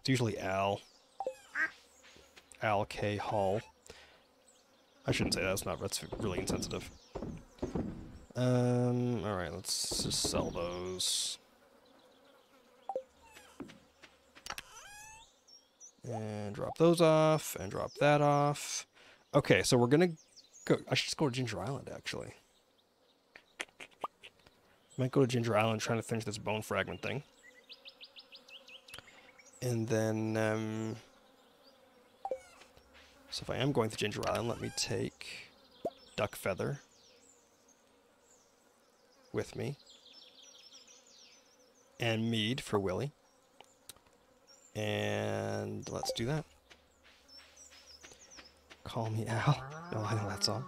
It's usually Al. Al K. Hall. I shouldn't say that, that's not, that's really insensitive. Um, alright, let's just sell those. And drop those off, and drop that off. Okay, so we're gonna go. I should just go to Ginger Island, actually. Might go to Ginger Island trying to finish this bone fragment thing. And then, um, so if I am going to Ginger Island, let me take Duck Feather with me. And Mead for Willy. And let's do that. Call me Al. (laughs) Oh, I know that song.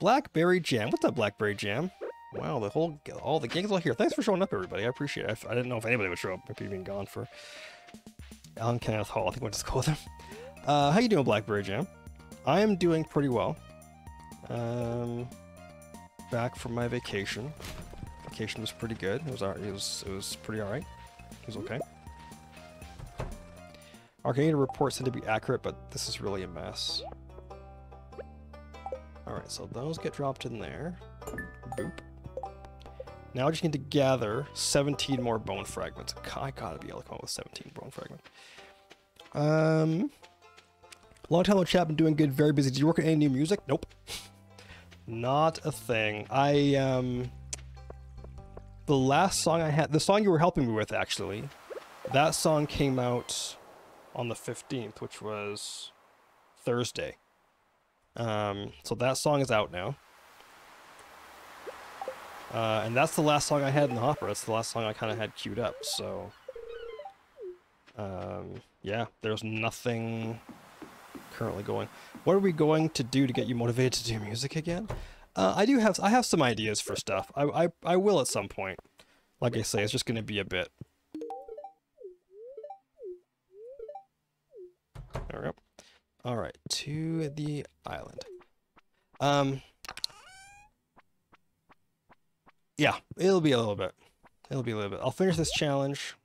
Blackberry Jam. What's up, Blackberry Jam? Wow, the whole, all the gang's all here. Thanks for showing up, everybody. I appreciate it. I, didn't know if anybody would show up. Maybe been gone for Alan Kenneth Hall. I think we'll just with him. Uh, how you doing, Blackberry Jam? I am doing pretty well. Um, back from my vacation. Vacation was pretty good. It was it was it was pretty alright. It was okay. Arcanita reports seem to be accurate, but this is really a mess. Alright, so those get dropped in there. Boop. Now I just need to gather 17 more bone fragments. I gotta be able to come up with 17 bone fragments. Um, long time no chat, been doing good, very busy. Did you work on any new music? Nope. (laughs) Not a thing. I, um, the last song I had, the song you were helping me with, actually, that song came out on the 15th, which was Thursday. Um, so that song is out now. Uh, and that's the last song I had in the hopper. That's the last song I kind of had queued up. So, um, yeah, there's nothing currently going. What are we going to do to get you motivated to do music again? Uh, I do have I have some ideas for stuff. I I I will at some point. Like I say, it's just going to be a bit. There we go. All right, to the island. Um. Yeah, it'll be a little bit. It'll be a little bit. I'll finish this challenge.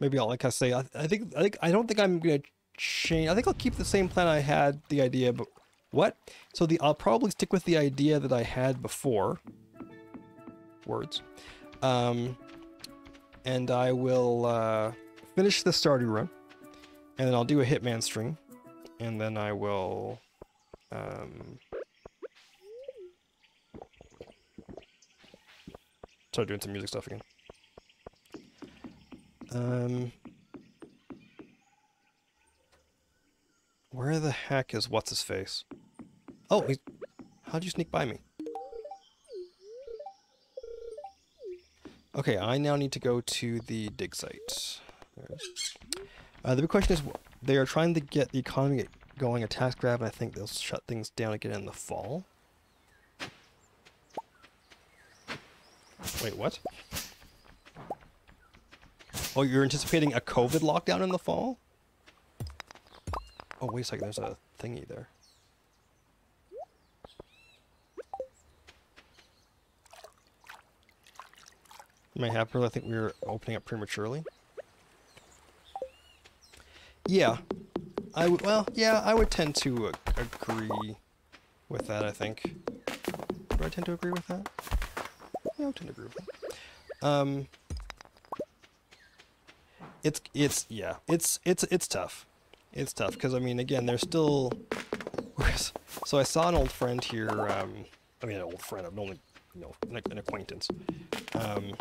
Maybe I'll, like I say, I, I think, I think, I don't think I'm gonna change. I think I'll keep the same plan I had. The idea, but what? So the I'll probably stick with the idea that I had before. Words. Um, and I will uh, finish the Stardew run, and then I'll do a Hitman stream, and then I will. Um, start doing some music stuff again. Um, where the heck is what's his face? Oh, he's, how'd you sneak by me? Okay, I now need to go to the dig site. Uh, the big question is, they are trying to get the economy going a tax grab, and I think they'll shut things down again in the fall. Wait, what? Oh, you're anticipating a COVID lockdown in the fall? Oh, wait a second, there's a thingy there. May happen, I think we were opening up prematurely. Yeah. I would, well, yeah, I would tend to uh, agree with that, I think. Do I tend to agree with that? Um, it's, it's, yeah, it's, it's, it's tough. It's tough, because, I mean, again, there's still... (laughs) So I saw an old friend here, um, I mean, an old friend, I've only, you know, an, an acquaintance. Um,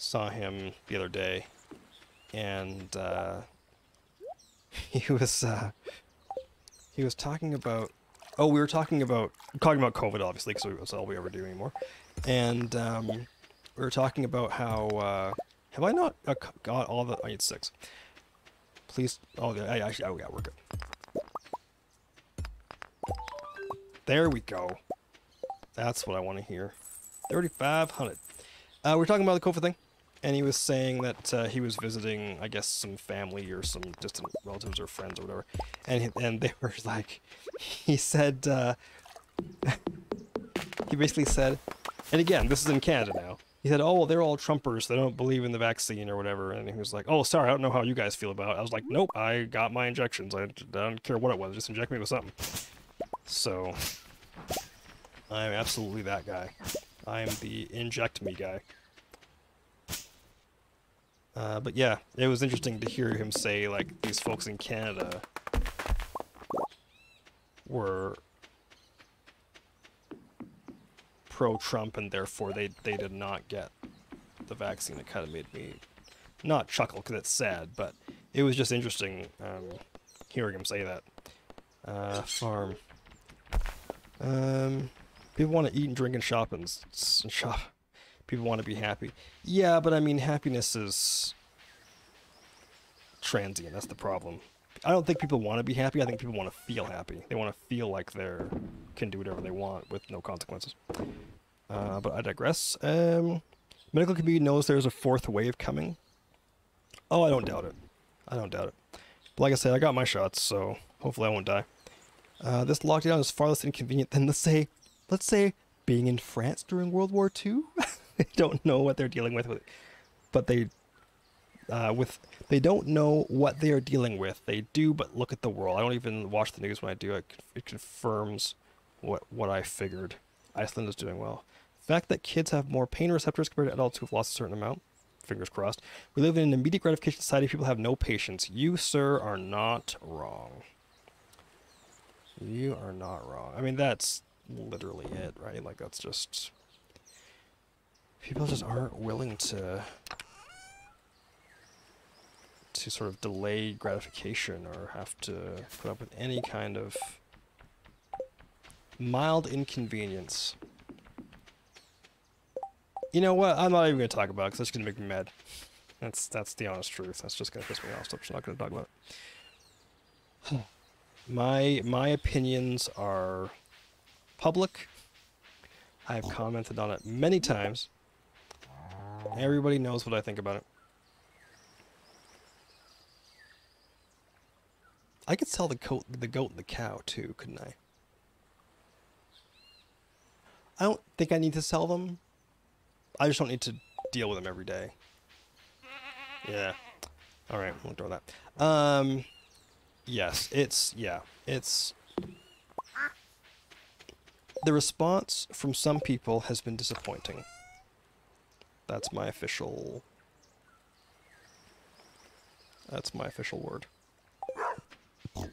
saw him the other day, and, uh, (laughs) he was uh, he was talking about oh we were talking about talking about COVID obviously because that's all we ever do anymore, and um, we were talking about how uh, have I not uh, got all the I need six. Please, oh yeah, oh yeah we're good. There we go. That's what I want to hear. Thirty-five hundred. Uh, we're talking about the COVID thing and he was saying that uh, he was visiting, I guess, some family or some distant relatives or friends or whatever, and and they (laughs) were like, he said, uh, (laughs) he basically said, and again, this is in Canada now. He said, "Oh, well, they're all Trumpers. They don't believe in the vaccine or whatever." And he was like, "Oh, sorry, I don't know how you guys feel about it." I was like, "Nope, I got my injections. I, I don't care what it was. Just inject me with something." So, I'm absolutely that guy. I'm the inject me guy. Uh, but yeah, it was interesting to hear him say like these folks in Canada were pro-Trump and therefore they they did not get the vaccine. It kind of made me not chuckle because it's sad, but it was just interesting um, hearing him say that. Uh, farm. Um, people want to eat and drink and shop and, and shop people want to be happy. Yeah, but I mean, happiness is transient. That's the problem. I don't think people want to be happy. I think people want to feel happy. They want to feel like they can do whatever they want with no consequences. Uh, but I digress. Um, medical community knows there's a fourth wave coming. Oh, I don't doubt it. I don't doubt it. But like I said, I got my shots, so hopefully I won't die. Uh, this lockdown is far less inconvenient than, let's say, let's say, being in France during World War II. (laughs) (laughs) they don't know what they're dealing with, but they uh, with they don't know what they are dealing with. They do, but look at the world. I don't even watch the news when I do. It, it confirms what what I figured. Iceland is doing well. The fact that kids have more pain receptors compared to adults who've lost a certain amount. Fingers crossed. We live in an immediate gratification society. People have no patience. You, sir, are not wrong. You are not wrong. I mean, that's literally it, right? Like, that's just people just aren't willing to to sort of delay gratification or have to put up with any kind of mild inconvenience. You know what? I'm not even going to talk about it because that's going to make me mad. That's that's the honest truth. That's just going to piss me off. So I'm just not going to talk about it. (sighs) my my opinions are public. I have commented on it many times. Everybody knows what I think about it. I could sell the goat, the goat and the cow too, couldn't I? I don't think I need to sell them. I just don't need to deal with them every day. Yeah. All right, we'll ignore that. Um, yes, it's yeah, it's the response from some people has been disappointing. That's my official. That's my official word. (laughs)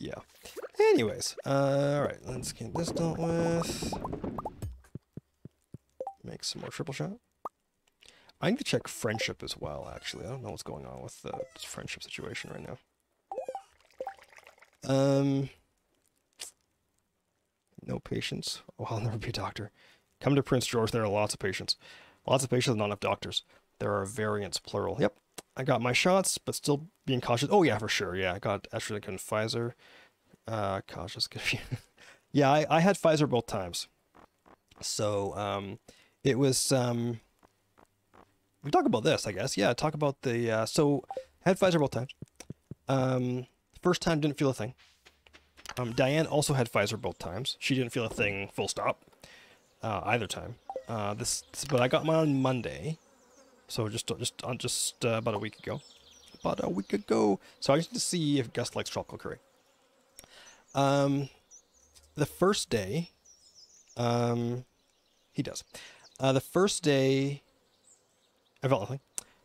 Yeah. Anyways, uh, all right, let's get this dealt with. Make some more triple shot. I need to check friendship as well, actually. I don't know what's going on with the friendship situation right now. Um, no patients. (laughs) Oh, I'll never be a doctor. Come to Prince George, there are lots of patients. Lots of patients, not enough doctors. There are variants, plural. Yep, I got my shots, but still being cautious. Oh, yeah, for sure. Yeah, I got AstraZeneca and Pfizer. Uh, cautious. (laughs) yeah, I, I had Pfizer both times. So, um, it was, um, we talk about this, I guess. Yeah, talk about the, uh, so, I had Pfizer both times. Um, first time didn't feel a thing. Um, Diane also had Pfizer both times. She didn't feel a thing, full stop, uh, either time. Uh, this, but I got mine on Monday, so just just on just uh, about a week ago. About a week ago. So I just need to see if Gus likes tropical curry. Um, the first day, um, he does. Uh, the first day, I felt nothing.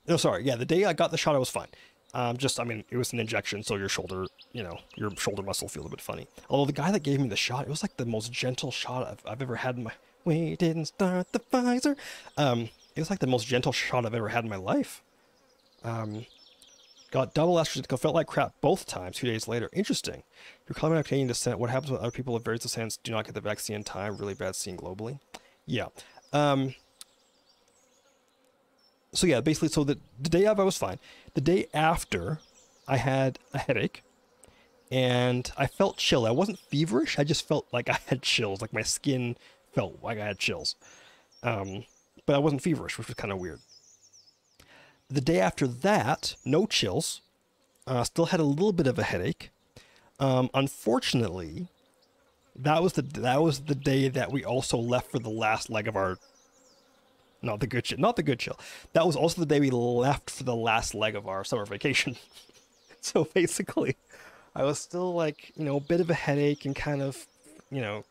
No, sorry. Yeah, the day I got the shot, I was fine. Um, just, I mean, it was an injection, so your shoulder, you know, your shoulder muscle feels a bit funny. Although the guy that gave me the shot, it was like the most gentle shot I've, I've ever had in my. We didn't start the Pfizer. Um, it was like the most gentle shot I've ever had in my life. Um, got double AstraZeneca, felt like crap both times. Two days later, interesting. Claiming of Canadian descent. What happens when other people of various descents do not get the vaccine in time? Really bad scene globally. Yeah. Um, so yeah, basically, so the, the day of I was fine. The day after, I had a headache, and I felt chill. I wasn't feverish. I just felt like (laughs) I had chills. Like my skin felt like I had chills. Um, but I wasn't feverish, which was kind of weird. The day after that, no chills. Uh, still had a little bit of a headache. Um, unfortunately, that was the that was the day that we also left for the last leg of our not the good chill. Not the good chill. That was also the day we left for the last leg of our summer vacation. (laughs) so basically, I was still like, you know, a bit of a headache and kind of, you know,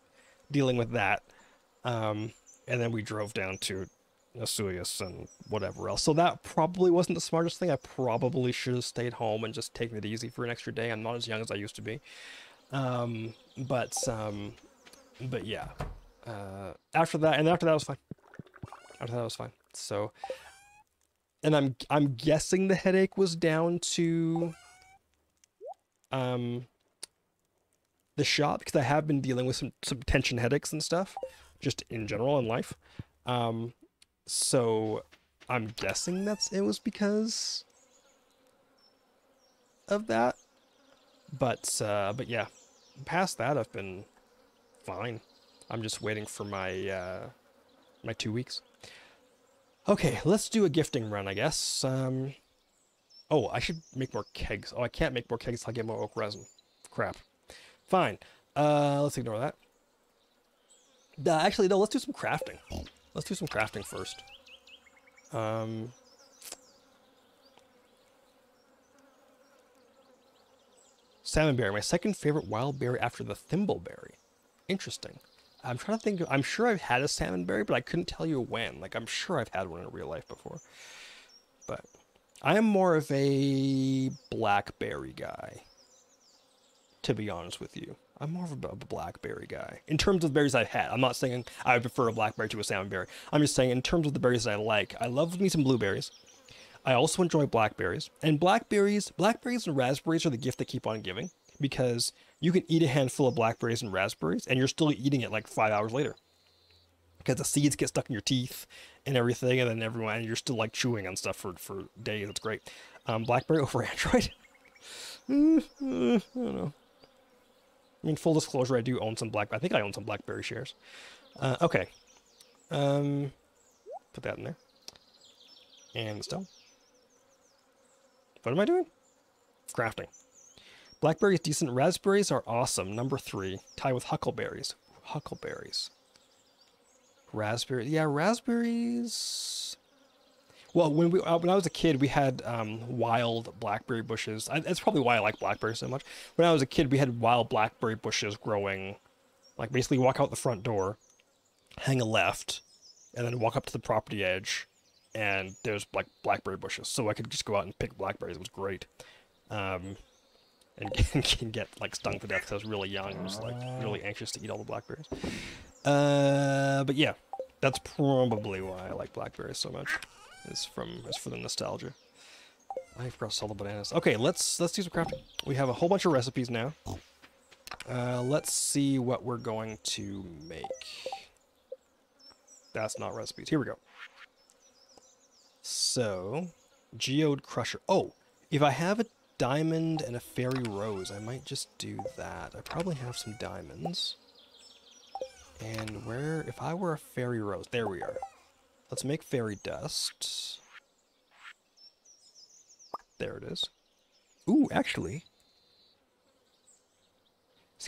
dealing with that. Um, and then we drove down to Osoyoos and whatever else. So that probably wasn't the smartest thing. I probably should have stayed home and just taken it easy for an extra day. I'm not as young as I used to be. Um, but, um, but yeah. Uh, after that, and after that was fine. After that was fine. So, and I'm I'm guessing the headache was down to um the shot because I have been dealing with some some tension headaches and stuff, just in general in life. Um, so I'm guessing that's it was because of that. But uh, but yeah, past that I've been fine. I'm just waiting for my uh, my two weeks. Okay, let's do a gifting run, I guess. Um, oh, I should make more kegs. Oh, I can't make more kegs until I get more oak resin. Crap. Fine. Uh, let's ignore that. Uh, actually, no, let's do some crafting. Let's do some crafting first. Um, salmonberry, my second favorite wild berry after the thimbleberry. Interesting. I'm trying to think. I'm sure I've had a salmonberry, but I couldn't tell you when. Like I'm sure I've had one in real life before. But I am more of a blackberry guy. To be honest with you, I'm more of a, blackberry guy in terms of berries I've had. I'm not saying I prefer a blackberry to a salmonberry. I'm just saying in terms of the berries I like. I love me some blueberries. I also enjoy blackberries, and blackberries, blackberries and raspberries are the gift that keep on giving because you can eat a handful of blackberries and raspberries and you're still eating it like five hours later because the seeds get stuck in your teeth and everything and then everyone and you're still like chewing on stuff for, for days it's great um, blackberry over (laughs) android mm, uh, i don't know I mean, full disclosure, I do own some black. I think I own some BlackBerry shares. Uh, okay. Um, put that in there. And stone. What am I doing? Crafting. Blackberries decent. Raspberries are awesome. Number three, tied with huckleberries. Huckleberries. Raspberry. Yeah, raspberries. Well, when we uh, when I was a kid, we had um, wild blackberry bushes. I, that's probably why I like blackberries so much. When I was a kid, we had wild blackberry bushes growing. Like basically, walk out the front door, hang a left, and then walk up to the property edge, and there's like blackberry bushes. So I could just go out and pick blackberries. It was great. Um, and, (laughs) and get like stung to death because I was really young. I was like really anxious to eat all the blackberries. Uh, but yeah, that's probably why I like blackberries so much. Is from is for the nostalgia. I've to all the bananas. Okay, let's let's do some crafting. We have a whole bunch of recipes now. Uh, let's see what we're going to make. That's not recipes. Here we go. So, geode crusher. Oh, if I have a diamond and a fairy rose, I might just do that. I probably have some diamonds. And where, if I were a fairy rose, there we are. Let's make fairy dust. There it is. Ooh, actually.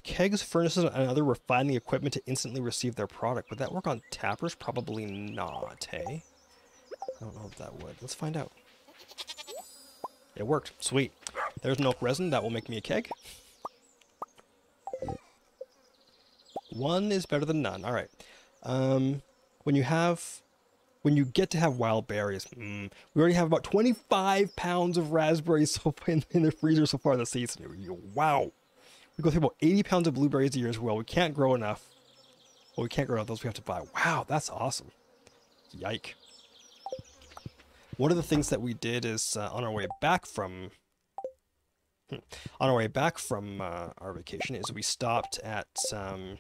Kegs, furnaces, and other refining equipment to instantly receive their product. Would that work on tappers? Probably not, hey? I don't know if that would. Let's find out. It worked. Sweet. There's milk resin. That will make me a keg. One is better than none. All right. Um, when you have when you get to have wild berries, mm, we already have about 25 pounds of raspberries (laughs) so in, in the freezer so far this season. Wow. We go through about 80 pounds of blueberries a year as well. We can't grow enough. Well, we can't grow enough. Those we have to buy. Wow, that's awesome. Yike. One of the things that we did is uh, on our way back from on our way back from uh, our vacation is we stopped at um,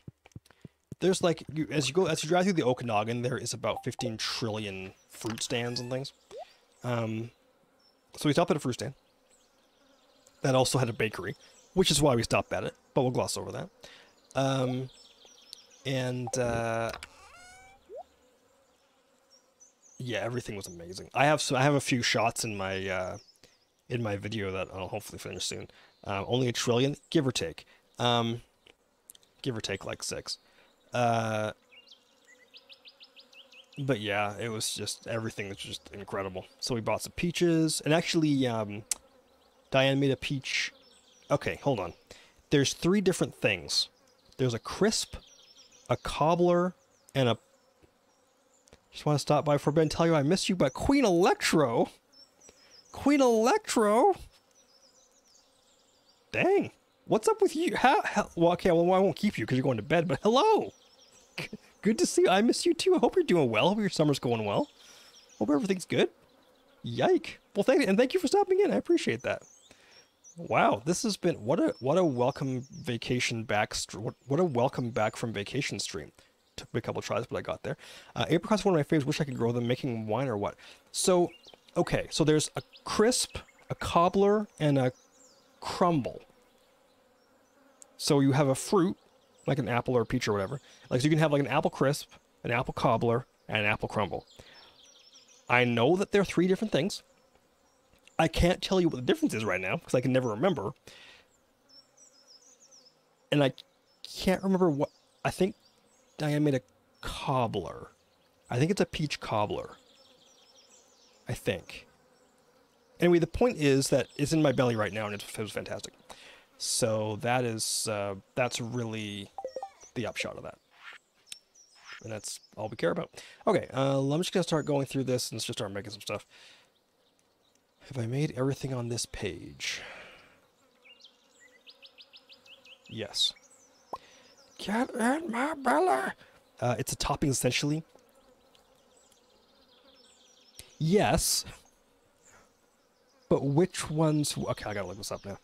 there's like you, as you go as you drive through the Okanagan, there is about 15 trillion fruit stands and things. Um, so we stopped at a fruit stand that also had a bakery, which is why we stopped at it. But we'll gloss over that. Um, and uh, yeah, everything was amazing. I have so I have a few shots in my uh, in my video that I'll hopefully finish soon. Uh, only a trillion, give or take. Um, give or take like six. Uh, but yeah, it was just everything was just incredible. So we bought some peaches, and actually, um, Diane made a peach. Okay, hold on. There's three different things. There's a crisp, a cobbler, and a. Just want to stop by for Ben tell you I miss you, but Queen Electro. Queen Electro. Dang. What's up with you? How, how well, okay, well, I won't keep you because you're going to bed, but hello. Good to see you. I miss you too. I hope you're doing well. Hope your summer's going well. Hope everything's good. Yike. Well, thank you, and thank you for stopping in. I appreciate that. Wow, this has been what a what a welcome vacation back. What, what a welcome back from vacation stream. Took me a couple tries, but I got there. Uh, apricots one of my favorites. Wish I could grow them. Making wine or what? So, okay. So there's a crisp, a cobbler, and a crumble. So you have a fruit like an apple or a peach or whatever. Like so you can have like an apple crisp, an apple cobbler, and an apple crumble. I know that they're three different things. I can't tell you what the difference is right now because I can never remember. And I can't remember what I think Diane made a cobbler. I think it's a peach cobbler. I think. Anyway, the point is that it's in my belly right now and it was fantastic. So that is uh, that's really the upshot of that. And that's all we care about. Okay, uh, I'm just going to start going through this and just start making some stuff. Have I made everything on this page? Yes. Get in my belly! Uh, it's a topping essentially. Yes. But which ones... Okay, I gotta look this up now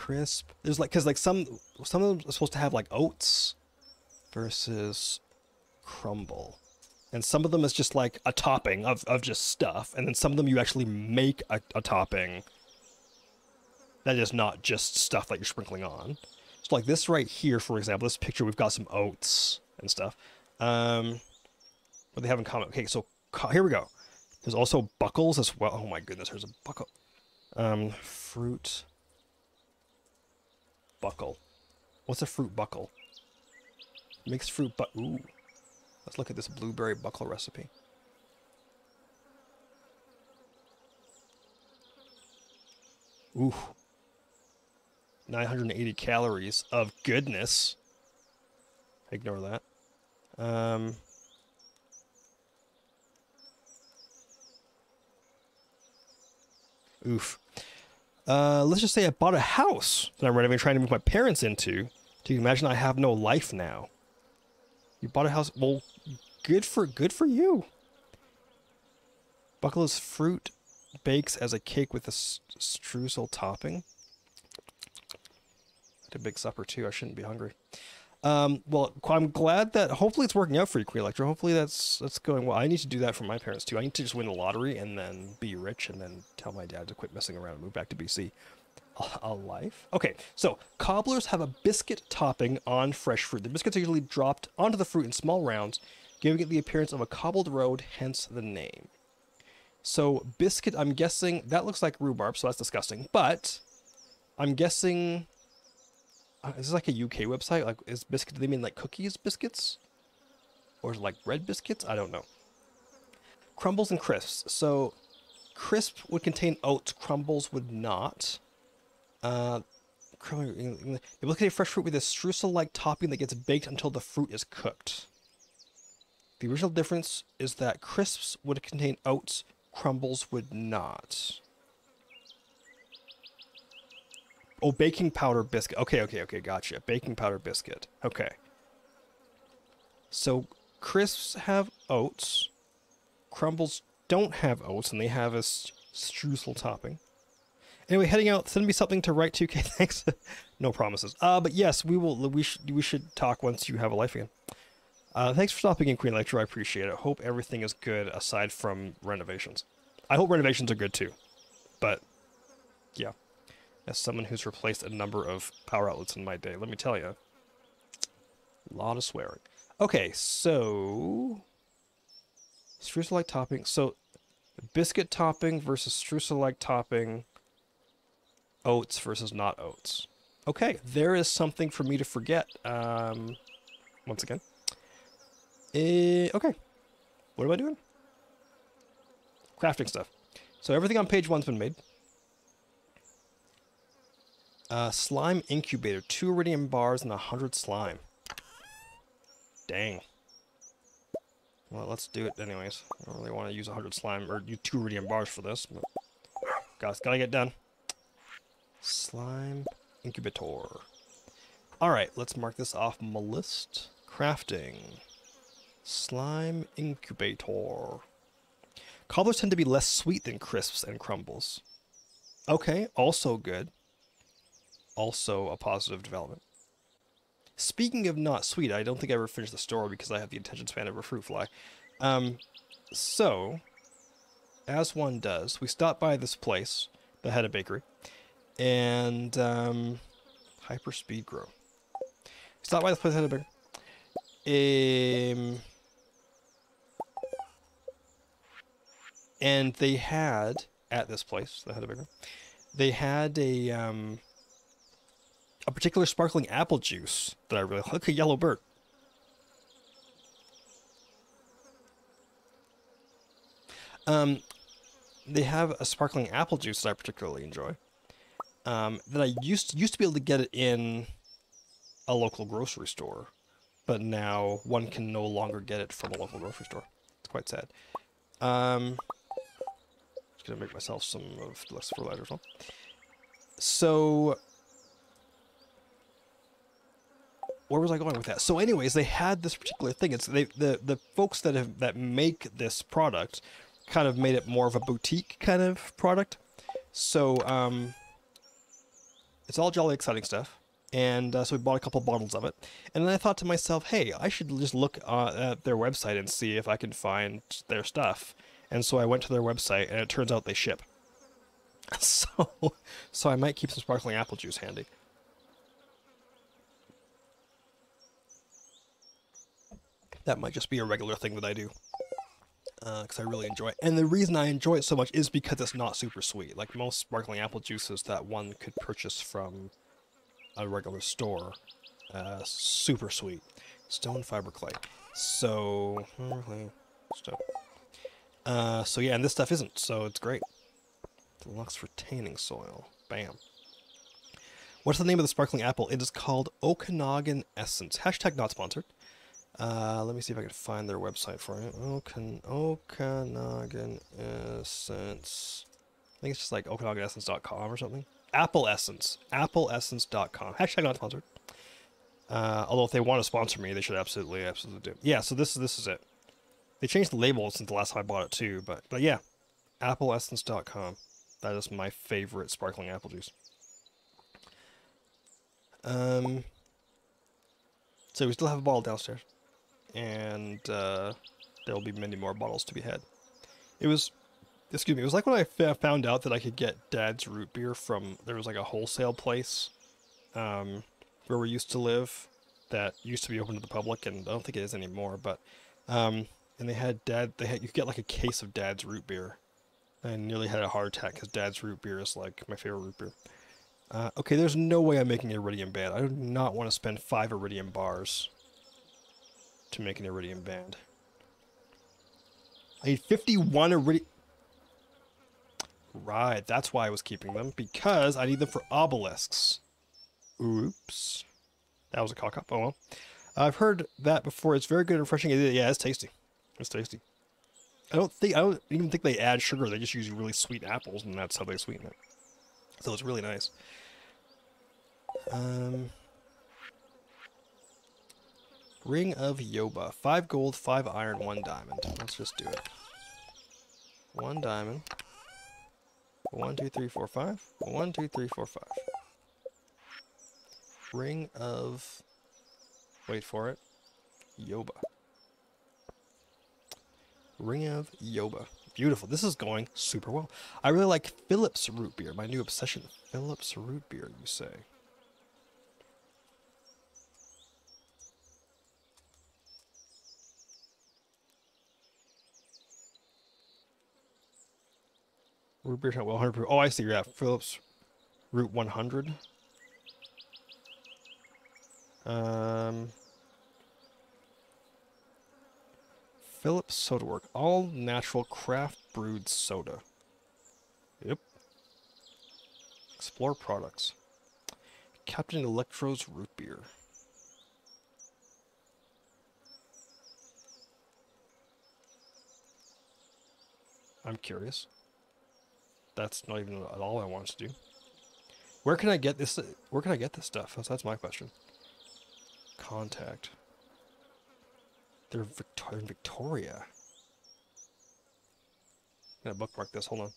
crisp. There's like, cause like some, some of them are supposed to have like oats versus crumble. And some of them is just like a topping of, of just stuff. And then some of them you actually make a, a topping That is not just stuff that you're sprinkling on. So like this right here, for example, this picture, we've got some oats and stuff. Um, what they have in common. Okay, so here we go. There's also buckles as well. Oh my goodness, there's a buckle. Um, fruit buckle. What's a fruit buckle? Mixed fruit but ooh. Let's look at this blueberry buckle recipe. Ooh. 980 calories of goodness. Ignore that. Um, oof. Uh, let's just say I bought a house that I'm renovating, trying to move my parents into. Do you imagine I have no life now? You bought a house. Well, good for good for you. Buckle's fruit bakes as a cake with a streusel topping. I had a big supper too. I shouldn't be hungry. Um, well, I'm glad that hopefully it's working out for you, Queen Electra. Hopefully that's that's going well. I need to do that for my parents too. I need to just win the lottery and then be rich and then tell my dad to quit messing around and move back to BC. A life? Okay, so cobblers have a biscuit topping on fresh fruit. The biscuits are usually dropped onto the fruit in small rounds, giving it the appearance of a cobbled road, hence the name. So biscuit, I'm guessing that looks like rhubarb, so that's disgusting. But I'm guessing uh, is this like a UK website? Like, is biscuit? Do they mean like cookies biscuits, or like bread biscuits? I don't know. Crumbles and crisps. So, crisp would contain oats. Crumbles would not. Uh, at fresh fruit with a streusel-like topping that gets baked until the fruit is cooked. The original difference is that crisps would contain oats, crumbles would not. Oh, baking powder biscuit. Okay, okay, okay, gotcha. Baking powder biscuit. Okay. So crisps have oats. Crumbles don't have oats, and they have a streusel topping. Anyway, heading out. Send me something to write to. Okay, (laughs) thanks. no promises. Uh, but yes, we will. We should. We should talk once you have a life again. Uh, thanks for stopping in, Queen Lecture. I appreciate it. Hope everything is good aside from renovations. I hope renovations are good too. But yeah as someone who's replaced a number of power outlets in my day. Let me tell you. A lot of swearing. Okay, so... Streusel-like topping. So, biscuit topping versus streusel-like topping. Oats versus not oats. Okay, there is something for me to forget. Um, once again. Uh, okay. What am I doing? Crafting stuff. So everything on page one's been made. Uh, slime incubator, two iridium bars and a hundred slime. Dang. Well, let's do it anyways. I don't really want to use a hundred slime or two iridium bars for this, but guys, gotta get done. Slime incubator. All right, let's mark this off my list. Crafting. Slime incubator. Cobblers tend to be less sweet than crisps and crumbles. Okay, also good also a positive development. Speaking of not sweet, I don't think I ever finished the story because I have the attention span of a fruit fly. Um, so, as one does, we stop by this place that had a bakery, and um, hyper speed grow. Stop by this place that had a bakery. Um, and they had at this place that had a bakery, they had a um, a particular sparkling apple juice that I really like. a yellow bird. Um, they have a sparkling apple juice that I particularly enjoy. Um, that I used to, used to be able to get it in a local grocery store, but now one can no longer get it from a local grocery store. It's quite sad. Um, just gonna make myself some of the less fertilizer as well. So where was I going with that? So, anyways, they had this particular thing. It's they, the the folks that have that make this product kind of made it more of a boutique kind of product. So, um, it's all jolly exciting stuff. And uh, so we bought a couple bottles of it. And then I thought to myself, hey, I should just look uh, at their website and see if I can find their stuff. And so I went to their website, and it turns out they ship. (laughs) so, so I might keep some sparkling apple juice handy. That might just be a regular thing that I do. Because uh, I really enjoy it. And the reason I enjoy it so much is because it's not super sweet. Like most sparkling apple juices that one could purchase from a regular store. Uh, super sweet. Stone fiber clay. So. (laughs) Uh, so yeah, and this stuff isn't, so it's great. Deluxe retaining soil. Bam. What's the name of the sparkling apple? It is called Okanagan Essence. Hashtag not sponsored. Uh, let me see if I can find their website for it. Okan Okanagan Essence. I think it's just like OkanaganEssence.com or something. Apple Essence. AppleEssence.com. Hashtag not sponsored. Uh, although if they want to sponsor me, they should absolutely, absolutely do. Yeah, so this is this is it. They changed the label since the last time I bought it too, but but yeah, AppleEssence.com. That is my favorite sparkling apple juice. Um. So we still have a bottle downstairs, and uh, there will be many more bottles to be had. It was, excuse me, it was like when I found out that I could get Dad's root beer from there was like a wholesale place. Um, where we used to live that used to be open to the public, and I don't think it is anymore. But um, and they had dad. They had you get like a case of dad's root beer. I nearly had a heart attack because dad's root beer is like my favorite root beer. Uh, okay, there's no way I'm making Iridium band. I do not want to spend five Iridium bars to make an Iridium band. I need 51 Iridium. Right, that's why I was keeping them because I need them for obelisks. Oops. That was a cock up. Oh well. I've heard that before. It's very good and refreshing. Yeah, it's tasty. It's tasty. I don't think I don't even think they add sugar. They just use really sweet apples, and that's how they sweeten it. So it's really nice. Um, Ring of Yoba. Five gold, five iron, one diamond. Let's just do it. One diamond. One, two, three, four, five. One, two, three, four, five. Ring of... Wait for it. Yoba. Ring of Yoba. Beautiful. This is going super well. I really like Phillips root beer. My new obsession. Phillips root beer, you say. Root beer, well, 100 proof. Oh, I see. Yeah, Phillips Root 100. Um, Phillips Soda Work. All natural craft brewed soda. Yep. Explore products. Captain Electro's root beer. I'm curious. That's not even at all I want to do. Where can I get this? Where can I get this stuff? That's, that's my question contact. They're Victor in Victoria. I'm gonna bookmark this. Hold on.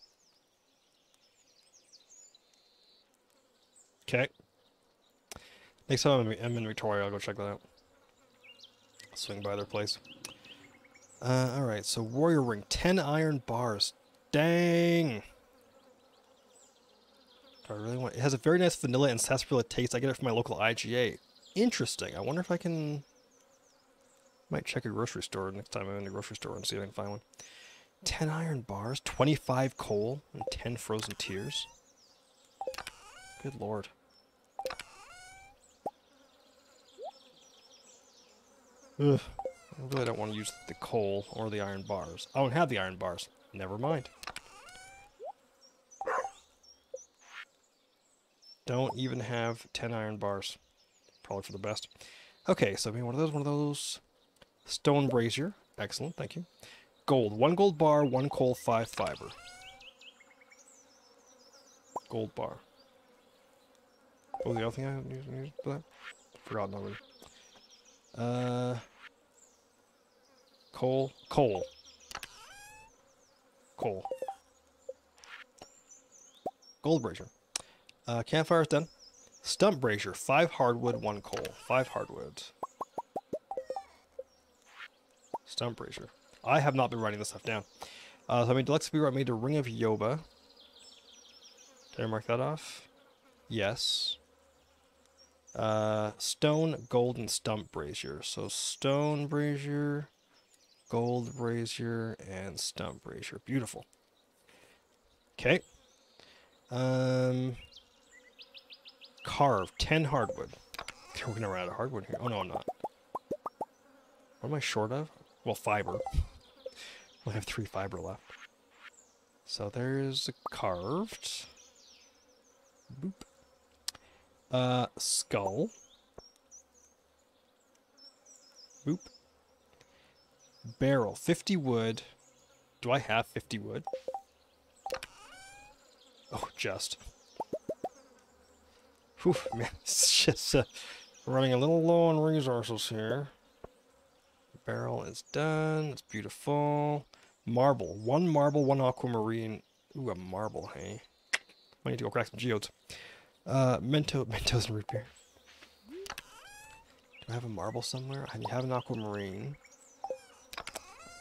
Okay. Next time I'm in Victoria, I'll go check that out. Swing by their place. Uh, alright, so Warrior Ring. 10 iron bars. Dang! I really want... It has a very nice vanilla and sarsaparilla taste. I get it from my local IGA. Interesting. I wonder if I can... Might check a grocery store next time I'm in a grocery store and see if I can find one. 10 iron bars, 25 coal, and 10 frozen tears. Good lord. Ugh. I really don't want to use the coal or the iron bars. I don't have the iron bars. Never mind. Don't even have 10 iron bars. Probably for the best. Okay, so I mean, one of those, one of those. Stone brazier. Excellent, thank you. Gold. One gold bar, one coal, five fiber. Gold bar. What was the other thing I used for that? Forgotten already. Uh, coal. Coal. Coal. Gold brazier. Uh, campfire's done. Stump brazier, five hardwood, one coal. Five hardwoods. Stump brazier. I have not been writing this stuff down. Uh, so I made deluxe beer. I made a ring of Yoba. Did I mark that off? Yes. Uh, stone, gold, and stump brazier. So stone brazier, gold brazier, and stump brazier. Beautiful. Okay. Um, carve, 10 hardwood. We're gonna run out of hardwood here. Oh no, I'm not. What am I short of? Well, fiber. I have three fiber left. So there's a carved. Boop. Uh, skull. Boop. Barrel, 50 wood. Do I have 50 wood? Oh, just. Whew, man, it's just uh, running a little low on resources here. Barrel is done. It's beautiful. Marble. One marble, one aquamarine. Ooh, a marble, hey? I need to go crack some geodes. Uh, Mento, (laughs) Mentos and root beer. Do I have a marble somewhere? I have an aquamarine.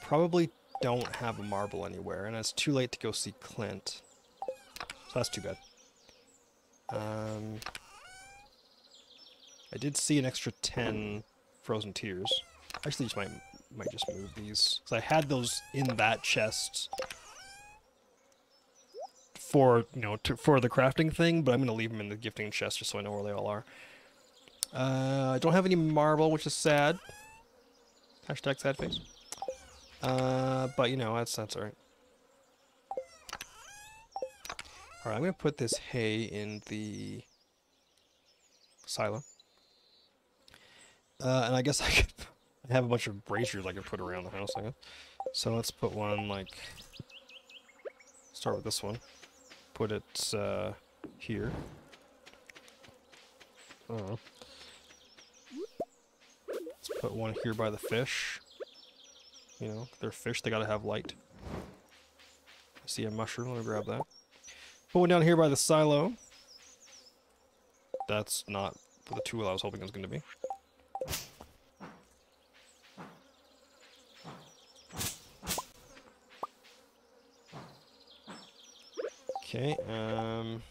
Probably don't have a marble anywhere, and it's too late to go see Clint. So that's too bad. Um, I did see an extra 10 frozen tears. Actually, just might might just move these because I had those in that chest for you know to, for the crafting thing, but I'm gonna leave them in the gifting chest just so I know where they all are. Uh, I don't have any marble, which is sad. Hashtag sad face. Uh, but you know that's that's alright. Alright, I'm gonna put this hay in the silo. Uh, and I guess (laughs) I could I have a bunch of braziers I could put around the house, I guess. So let's put one, like... Start with this one. Put it, uh, here. Oh. Let's put one here by the fish. You know, they're fish, they gotta have light. I see a mushroom, let me grab that. Put one down here by the silo. That's not the tool I was hoping it was to be. Okay, um...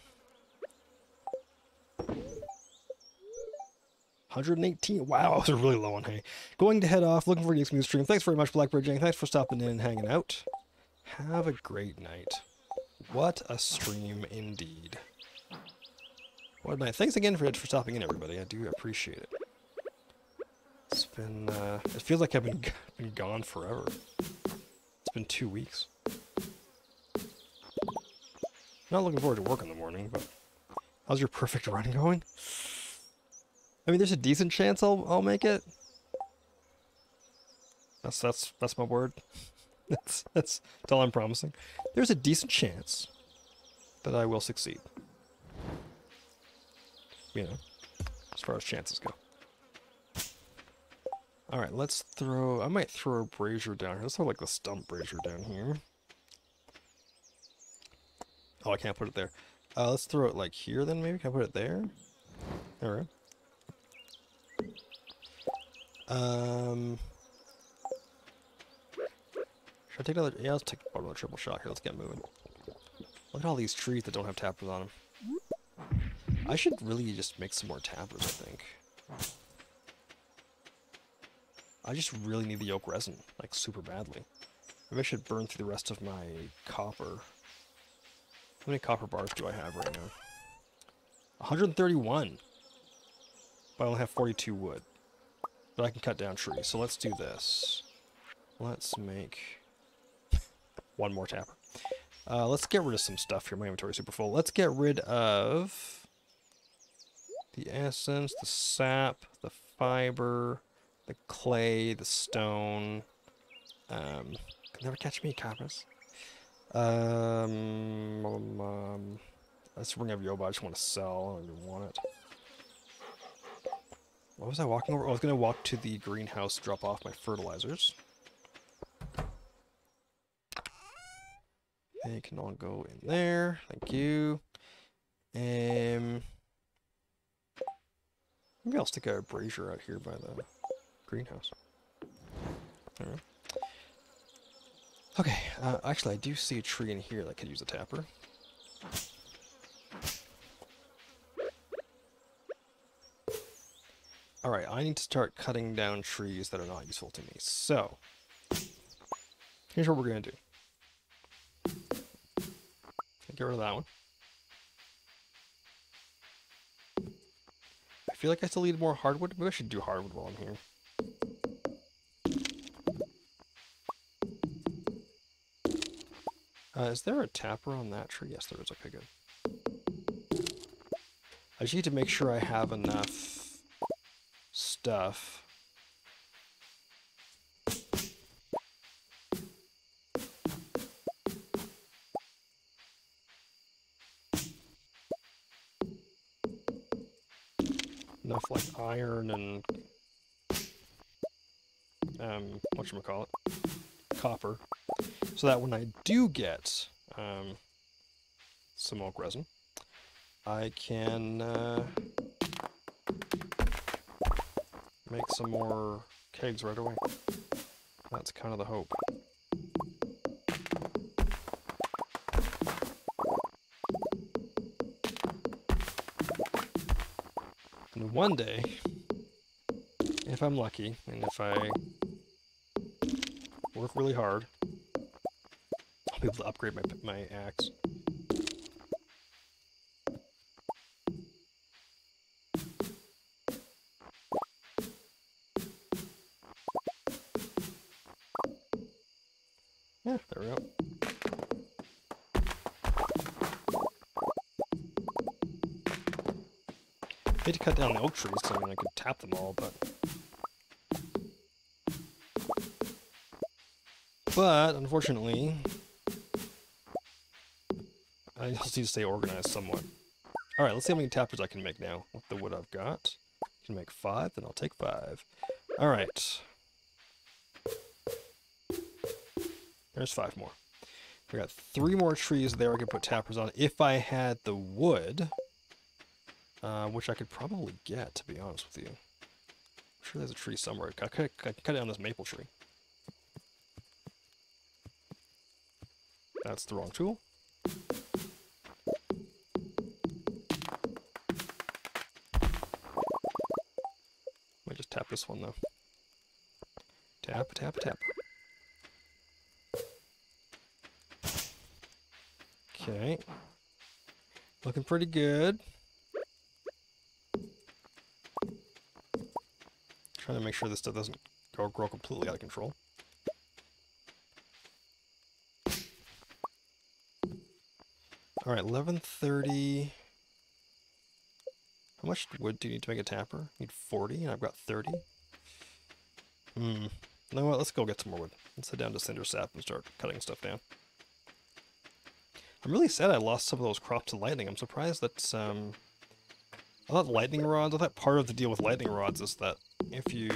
118. Wow, (laughs) I was a really low on hay. Going to head off, looking for a smooth stream. Thanks very much, Blackbird Jang. Thanks for stopping in and hanging out. Have a great night. What a stream indeed. What a night. Thanks again for, for stopping in, everybody. I do appreciate it. It's been, uh, it feels like I've been, (laughs) been gone forever. It's been two weeks. Not looking forward to work in the morning, but how's your perfect run going? I mean, there's a decent chance I'll I'll make it. That's that's that's my word. (laughs) that's that's that's all I'm promising. There's a decent chance that I will succeed. You know, as far as chances go. Alright, let's throw... I might throw a brazier down here. Let's throw like the stump brazier down here. Oh, I can't put it there. Uh, let's throw it like here then maybe. Can I put it there? There Alright. Um... Should I take another... Yeah, let's take another triple shot here. Let's get moving. Look at all these trees that don't have tappers on them. I should really just make some more tappers, I think. I just really need the oak resin, like super badly. Maybe I should burn through the rest of my copper. How many copper bars do I have right now? 131. But I only have 42 wood. But I can cut down trees, so let's do this. Let's make (laughs) one more tapper. Uh, let's get rid of some stuff here. My inventory is super full. Let's get rid of the essence, the sap, the fiber, the clay, the stone. Um, can never catch me, coppers. Um, um, um, let's bring up Yoba. I just want to sell. I don't even want it. What was I walking over? I was going to walk to the greenhouse, drop off my fertilizers. They can all go in there. Thank you. Um, maybe I'll stick a brazier out here by the greenhouse. Alright. Okay, uh, actually I do see a tree in here that could use a tapper. Alright, I need to start cutting down trees that are not useful to me. So, here's what we're going to do. Get rid of that one. I feel like I still need more hardwood. Maybe I should do hardwood while I'm here. Uh, is there a tapper on that tree? Yes, there is. Okay, good. I just need to make sure I have enough stuff. Enough like iron and um, whatchamacallit, copper so that when I do get um, some oak resin, I can uh, make some more kegs right away. That's kind of the hope. And one day, if I'm lucky, and if I work really hard, be able to upgrade my, my axe. Yeah, there we go. I hate to cut down the oak trees, so I mean I could tap them all, but... But, unfortunately, I just need to stay organized somewhat. Alright, let's see how many tappers I can make now with the wood I've got. I can make five, then I'll take five. Alright. There's five more. I got three more trees there I could put tappers on if I had the wood. Uh, which I could probably get, to be honest with you. I'm sure there's a tree somewhere. I could, I could cut down this maple tree. That's the wrong tool. This one though. Tap, tap, tap. Okay. Looking pretty good. Trying to make sure this stuff doesn't go grow completely out of control. All right, 1130. Much wood do you need to make a tapper? I need 40, and I've got 30. Hmm. You know what? Let's go get some more wood. Let's head down to Cindersap and start cutting stuff down. I'm really sad I lost some of those crops to lightning. I'm surprised that, um... I thought lightning rods, I thought part of the deal with lightning rods is that if you...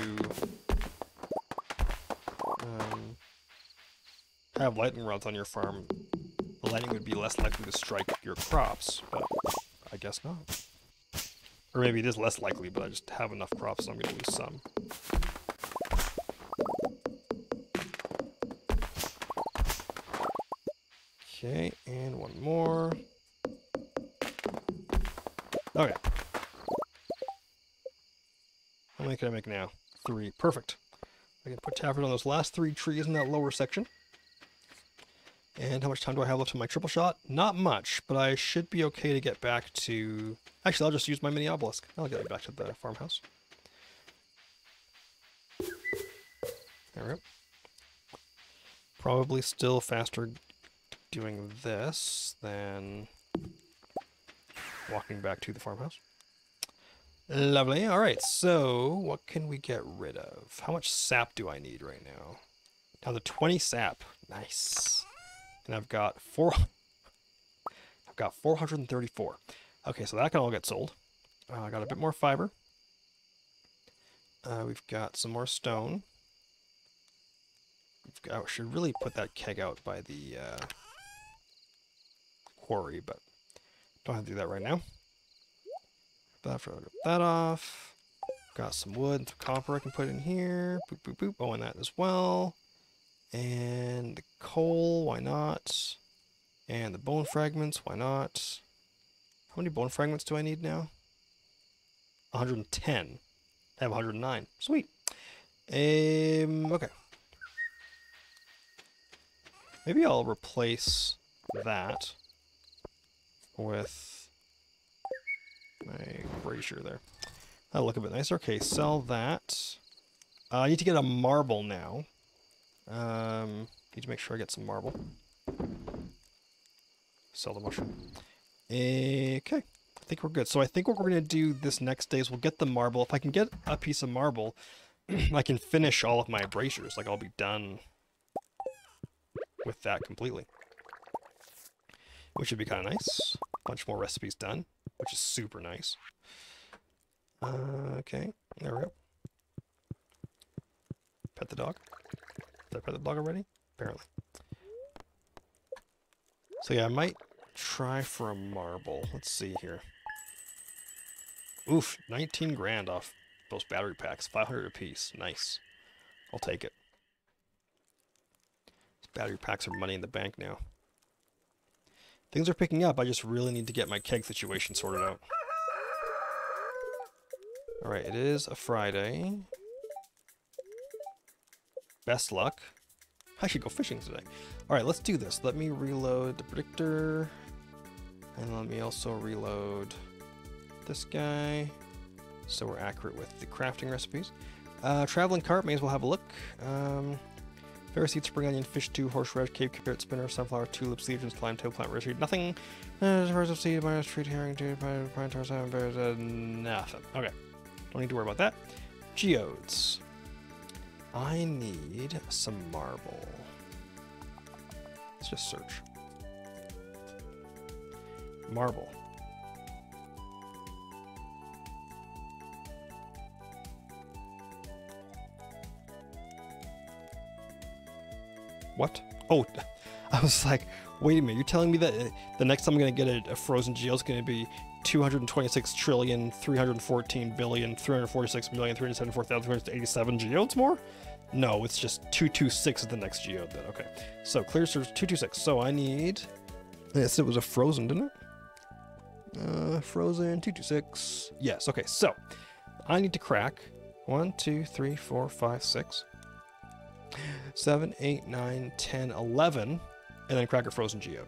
Um, have lightning rods on your farm, the lightning would be less likely to strike your crops, but I guess not. Or maybe it is less likely, but I just have enough crops, so I'm going to lose some. Okay, and one more. Okay. How many can I make now? Three. Perfect. I can put tappers on those last three trees in that lower section. And how much time do I have left on my triple shot? Not much, but I should be okay to get back to Actually, I'll just use my mini obelisk. I'll get back to the farmhouse. There we go. Probably still faster doing this than walking back to the farmhouse. Lovely. All right, so what can we get rid of? How much sap do I need right now? Now the 20 sap. Nice. And I've got four. (laughs) I've got 434. Okay, so that can all get sold. Uh, I got a bit more fiber. Uh, we've got some more stone. Got, I should really put that keg out by the uh, quarry, but don't have to do that right now. That, that off. Got some wood, some copper I can put in here. Boop, boop, boop. Oh, and that as well. And the coal, why not? And the bone fragments, why not? How many bone fragments do I need now? 110. I have 109. Sweet. Um, okay. Maybe I'll replace that with my brazier there. That'll look a bit nicer. Okay, sell that. Uh, I need to get a marble now. Um, need to make sure I get some marble. Sell the mushroom. Okay, I think we're good. So I think what we're going to do this next day is we'll get the marble. If I can get a piece of marble, (clears throat) I can finish all of my braziers. Like, I'll be done with that completely. Which would be kind of nice. A bunch more recipes done, which is super nice. Uh, okay, there we go. Pet the dog. Did I pet the dog already? Apparently. So yeah, I might try for a marble. Let's see here. Oof, 19 grand off those battery packs. 500 apiece. Nice. I'll take it. These battery packs are money in the bank now. Things are picking up. I just really need to get my keg situation sorted out. Alright, it is a Friday. Best luck. I should go fishing today. Alright, let's do this. Let me reload the predictor. And let me also reload this guy. So we're accurate with the crafting recipes. Uh, traveling cart, may as well have a look. Um, Ferris seed, spring onion, fish stew, horseradish, cave carrot, spinner, sunflower, tulips, legions, climb, tail plant, recipe. Nothing. Uh, seed, minus treat, herring, two, pine, pine tar, salmon, bears, uh, nothing. Okay. Don't need to worry about that. Geodes. I need some marble. Let's just search. Marble. What? Oh, (laughs) I was like, wait a minute, you're telling me that uh, the next time I'm going to get a, a frozen geo is going to be 226 trillion, 314 billion, 346 million, 374,387 geodes more? No, it's just 226 is the next geode then. Okay. So clear search 226. So I need. Yes, it was a frozen, didn't it? Uh, frozen 226. Yes. Okay. So I need to crack 1, 2, 3, 4, 5, 6, 7, 8, 9, 10, 11, and then crack a frozen geode.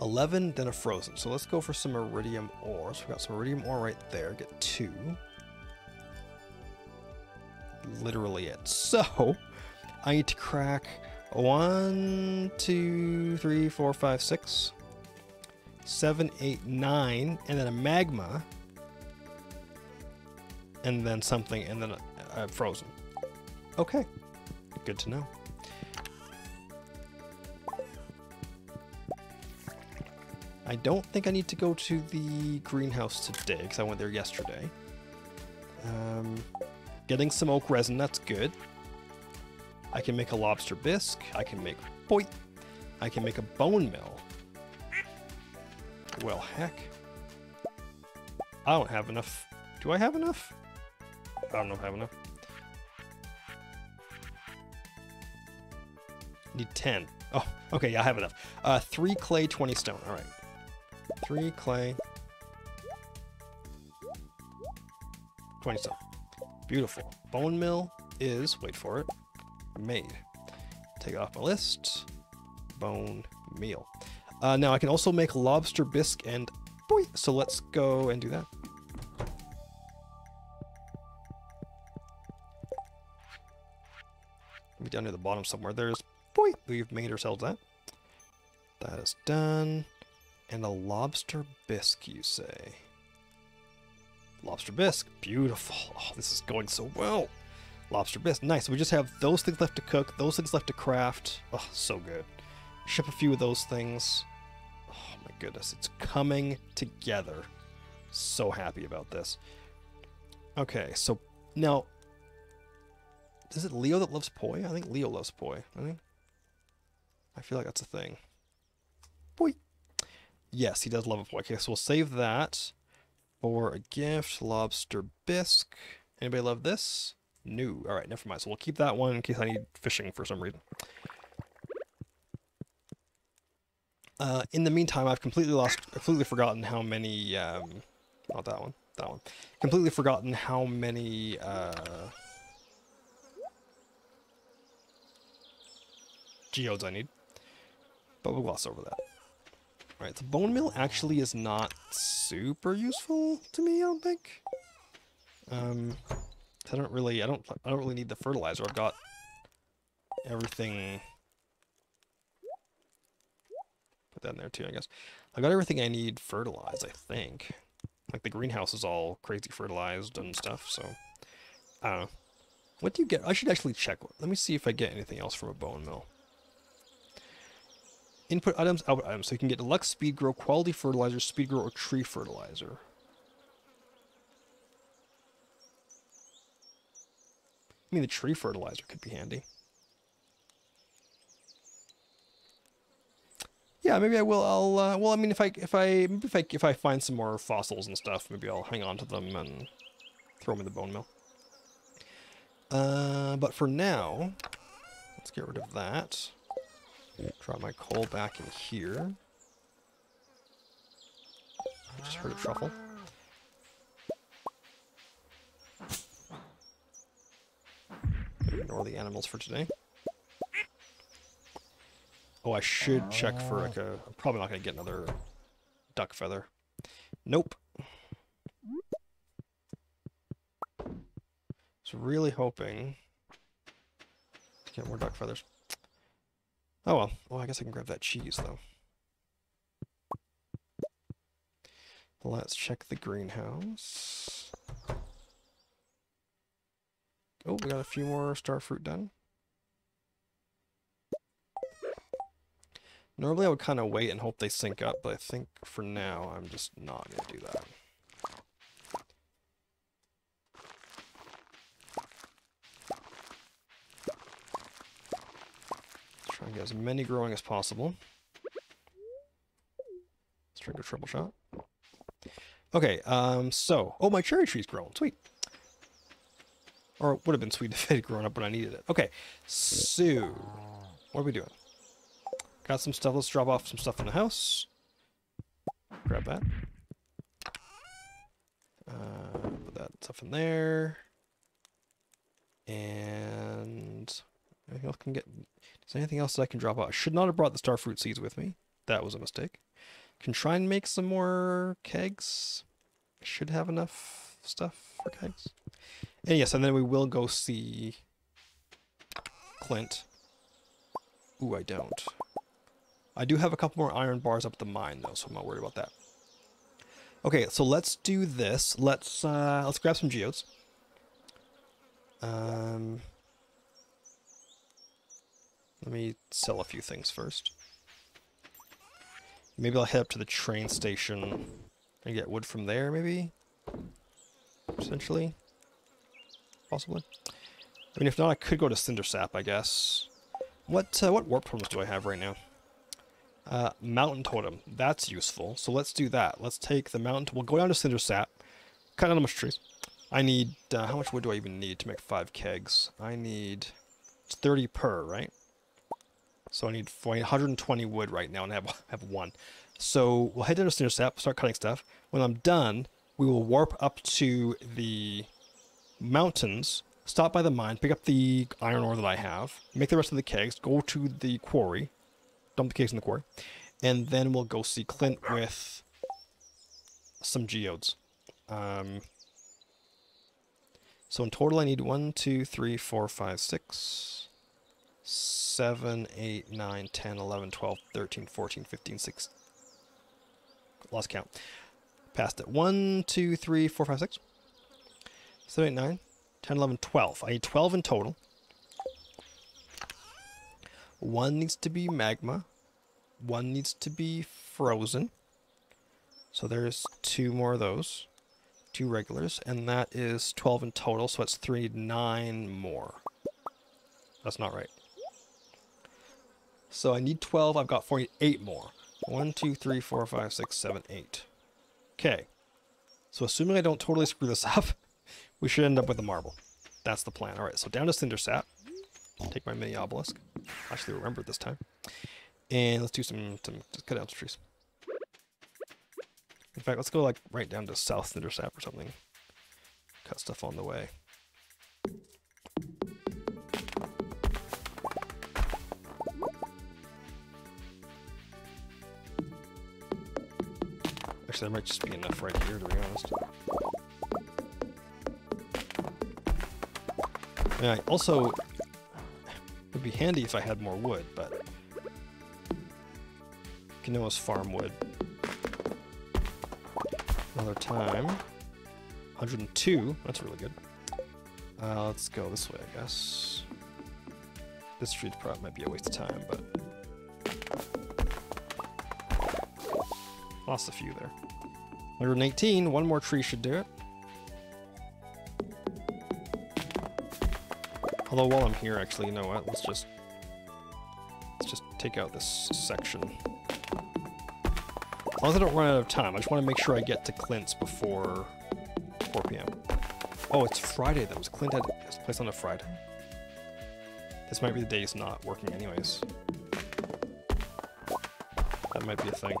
11, then a frozen. So let's go for some iridium ore. So we got some iridium ore right there. Get two. Literally it. So I need to crack one, two, three, four, five, six, seven, eight, nine, and then a magma, and then something, and then a, a frozen. Okay, good to know. I don't think I need to go to the greenhouse today because I went there yesterday. Um, getting some oak resin, that's good. I can make a lobster bisque. I can make poi. I can make a bone meal. Well, heck. I don't have enough. Do I have enough? I don't know if I have enough. Need 10. Oh, okay, yeah, I have enough. Uh, 3 clay, 20 stone. All right. Three clay. 20 stone. Beautiful. Bone meal is, wait for it, made. Take it off my list. Bone meal. Uh, now I can also make lobster bisque and poi. So let's go and do that. Maybe down near the bottom somewhere. There's poi. We've made ourselves that. That is done. And a lobster bisque, you say? Lobster bisque, beautiful. Oh, this is going so well. Lobster bisque, nice. We just have those things left to cook, those things left to craft. Oh, so good. Ship a few of those things. My goodness, it's coming together. So happy about this. Okay, so now, is it Leo that loves poi? I think Leo loves poi. I think. I feel like that's a thing. Poi. Yes, he does love a poi. Okay, so we'll save that for a gift. Lobster bisque. Anybody love this? No. All right, never mind. So we'll keep that one in case I need fishing for some reason. Uh, in the meantime, I've completely lost, completely forgotten how many, um, not that one, that one. Completely forgotten how many uh, geodes I need, but we'll gloss over that. All right, the bone meal actually is not super useful to me. I don't think. Um, I don't really, I don't, I don't really need the fertilizer. I've got everything. Put that in there too, I guess. I got everything I need fertilized, I think. Like the greenhouse is all crazy fertilized and stuff, so I don't know. What do you get? I should actually check. Let me see if I get anything else from a bone mill. Input items, output items. So you can get deluxe speed grow, quality fertilizer, speed grow, or tree fertilizer. I mean, the tree fertilizer could be handy. Yeah, maybe I will. I'll. Uh, well, I mean, if I if I maybe if I if I find some more fossils and stuff, maybe I'll hang on to them and throw them in the bone mill. Uh, but for now, let's get rid of that. Drop my coal back in here. I just heard a truffle. Ignore the animals for today. Oh, I should check for like oh. a... I'm probably not going to get another duck feather. Nope. I was really hoping to get more duck feathers. Oh well. Well, I guess I can grab that cheese, though. Let's check the greenhouse. Oh, we got a few more star fruit done. Normally I would kind of wait and hope they sync up, but I think for now I'm just not going to do that. Try and get as many growing as possible. Let's try a triple shot. Okay, um, so, oh, my cherry tree's grown. Sweet. Or it would have been sweet (laughs) if it had grown up when I needed it. Okay, so, what are we doing? Got some stuff. Let's drop off some stuff in the house. Grab that. Uh, put that stuff in there. And anything else can get? Is anything else that I can drop off? I should not have brought the starfruit seeds with me. That was a mistake. Can try and make some more kegs. Should have enough stuff for kegs. And yes, and then we will go see Clint. Ooh, I don't. I do have a couple more iron bars up the mine though, so I'm not worried about that. Okay, so let's do this. Let's uh, let's grab some geodes. Um, let me sell a few things first. Maybe I'll head up to the train station and get wood from there, maybe? Essentially? Possibly? I mean, if not, I could go to Cindersap, I guess. What, uh, what warp totems do I have right now? Uh, mountain totem. That's useful. So let's do that. Let's take the mountain. We'll go down to Cindersap. Cut down a bunch of trees. I need... Uh, how much wood do I even need to make five kegs? I need... It's 30 per, right? So I need 120 wood right now, and I have, (laughs) have one. So we'll head down to Cindersap, start cutting stuff. When I'm done, we will warp up to the mountains, stop by the mine, pick up the iron ore that I have, make the rest of the kegs, go to the quarry, dump the kegs in the quarry, and then we'll go see Clint with some geodes. Um, so in total, I need 1, 2, 3, 4, 5, 6, 7, 8, 9, 10, 11, 12, 13, 14, 15, 16. Lost count. Passed it. 1, 2, 3, 4, 5, 6, 7, 8, 9, 10, 11, 12. I need 12 in total. One needs to be magma. One needs to be frozen. So there's two more of those. Two regulars. And that is 12 in total, so it's three, nine more. That's not right. So I need 12. I've got 48 more. 1, 2, 3, 4, 5, 6, 7, 8. Okay. So assuming I don't totally screw this (laughs) up, we should end up with a marble. That's the plan. All right, so down to Cindersap. Take my mini obelisk. Actually remember it this time. And let's do some, some let's cut down some trees. In fact, let's go like right down to South Intercept or something. Cut stuff on the way. Actually, that might just be enough right here, to be honest. Yeah, also, it would be handy if I had more wood, but... Can almost farm wood. Another time. 102, that's really good. Uh, let's go this way, I guess. This street probably might be a waste of time, but... Lost a few there. 118, one more tree should do it. Although while I'm here, actually, you know what? Let's just let's just take out this section. As long as I don't run out of time, I just want to make sure I get to Clint's before 4 p.m. Oh, it's Friday. That was Clint had his place on a Friday. This might be the day he's not working, anyways. That might be a thing.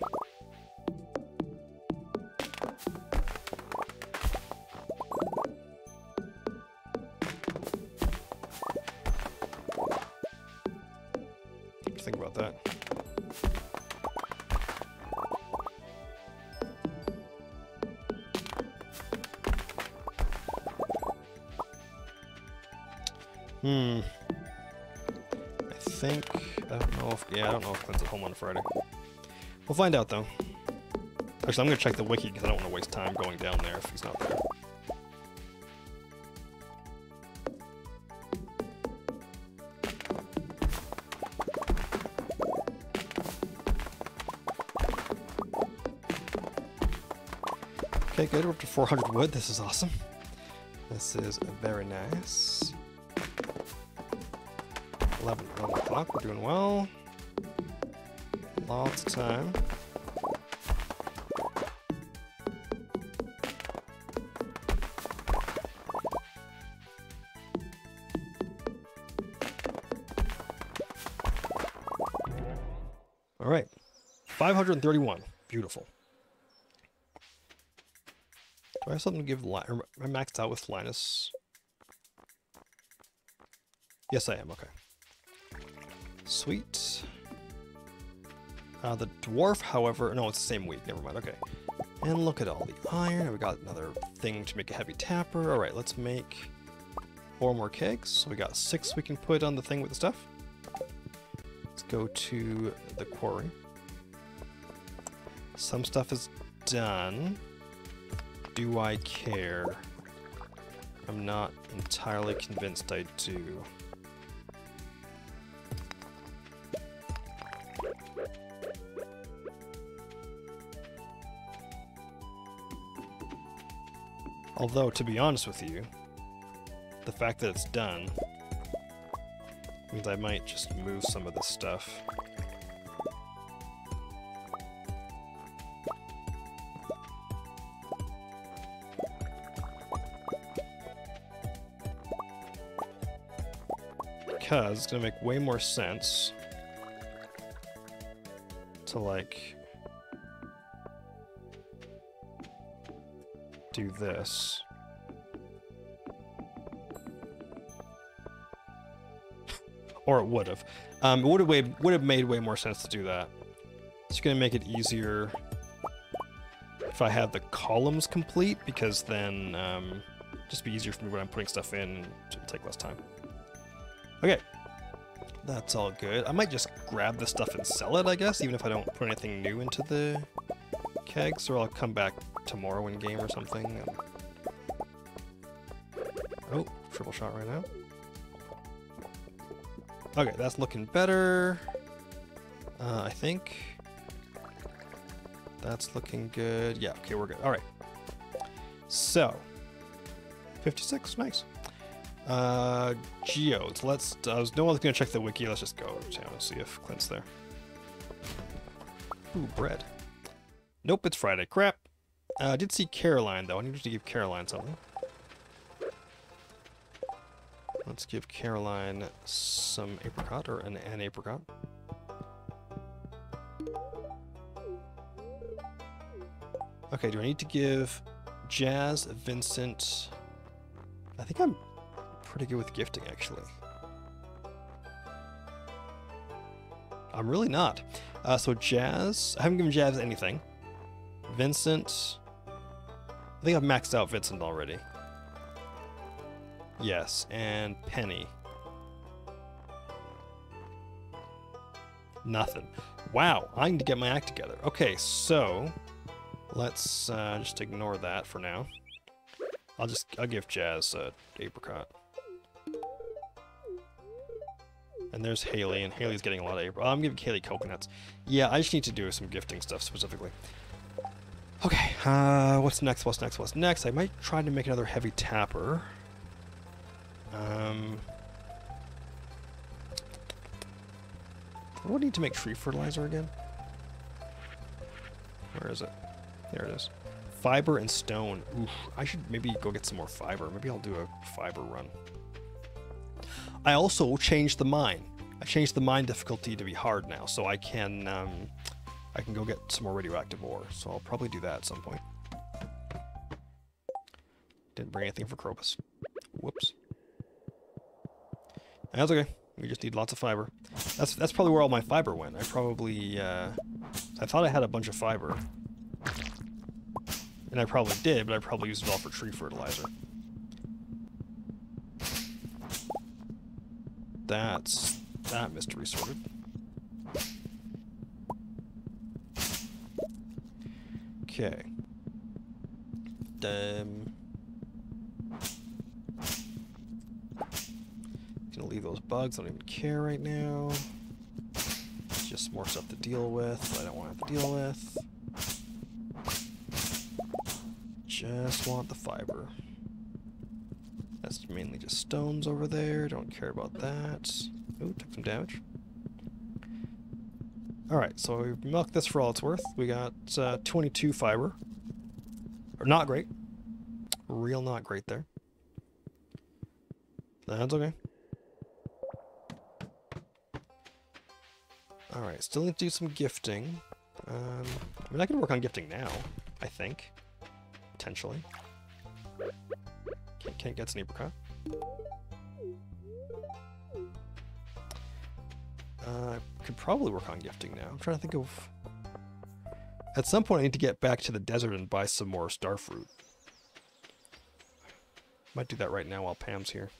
Friday. We'll find out though. Actually, I'm gonna check the wiki because I don't want to waste time going down there if he's not there. Okay, good. We're up to 400 wood. This is awesome. This is very nice. 11, 11 o'clock. We're doing well. Lots of time. All right. 531. Beautiful. Do I have something to give Li- or Am I maxed out with Linus? Yes, I am. Okay. Sweet. Uh, the dwarf, however, no, it's the same week. Never mind. Okay. And look at all the iron. We got another thing to make a heavy tapper. All right, let's make four more kegs. So we got six we can put on the thing with the stuff. Let's go to the quarry. Some stuff is done. Do I care? I'm not entirely convinced I do. Although, to be honest with you, the fact that it's done means I might just move some of this stuff. Because it's gonna make way more sense to like do this. (laughs) or it would have. Um, it would have made would have made way more sense to do that. It's gonna make it easier if I have the columns complete because then um, just be easier for me when I'm putting stuff in and take less time. Okay, that's all good. I might just grab this stuff and sell it, I guess, even if I don't put anything new into the kegs, or I'll come back tomorrow in game or something. Oh, triple shot right now. Okay, that's looking better. Uh, I think. That's looking good. Yeah, okay, we're good. All right. So, 56, nice. Uh, geodes. Let's. I was no one's gonna check the wiki. Let's just go to town and see if Clint's there. Ooh, bread. Nope, it's Friday. Crap. Uh, I did see Caroline though. I needed to give Caroline something. Let's give Caroline some apricot or an, an apricot. Okay, do I need to give Jas, Vincent... I think I'm pretty good with gifting, actually. I'm really not. Uh, so Jas... I haven't given Jas anything. Vincent... I think I've maxed out Vincent already. Yes, and Penny. Nothing. Wow, I need to get my act together. Okay, so let's uh, just ignore that for now. I'll just I'll give Jas a apricot. And there's Haley, and Haley's getting a lot of apricot. I'm giving Haley coconuts. Yeah, I just need to do some gifting stuff specifically. Okay, uh, what's next? What's next? What's next? I might try to make another heavy tapper. Um, do I need to make tree fertilizer again? Where is it? There it is. Fiber and stone. Oof, I should maybe go get some more fiber. Maybe I'll do a fiber run. I also changed the mine. I changed the mine difficulty to be hard now, so I can um, I can go get some more radioactive ore. So I'll probably do that at some point. Didn't bring anything for Krobus. Whoops. That's okay. We just need lots of fiber. That's that's probably where all my fiber went. I probably uh, I thought I had a bunch of fiber. And I probably did, but I probably used it all for tree fertilizer. That's that mystery sorted. Okay. Um, gonna leave those bugs. I don't even care right now. Just more stuff to deal with. I don't want to to deal with. Just want the fiber. That's mainly just stones over there. Don't care about that. Ooh, took some damage. Alright, so we milked this for all it's worth. We got uh, 22 fiber. Or not great. Real not great there. That's okay. Alright, still need to do some gifting. Um, I mean, I can work on gifting now, I think potentially. Can't, can't get Sneapercut. Uh, I could probably work on gifting now. I'm trying to think of... At some point I need to get back to the desert and buy some more starfruit. Might do that right now while Pam's here.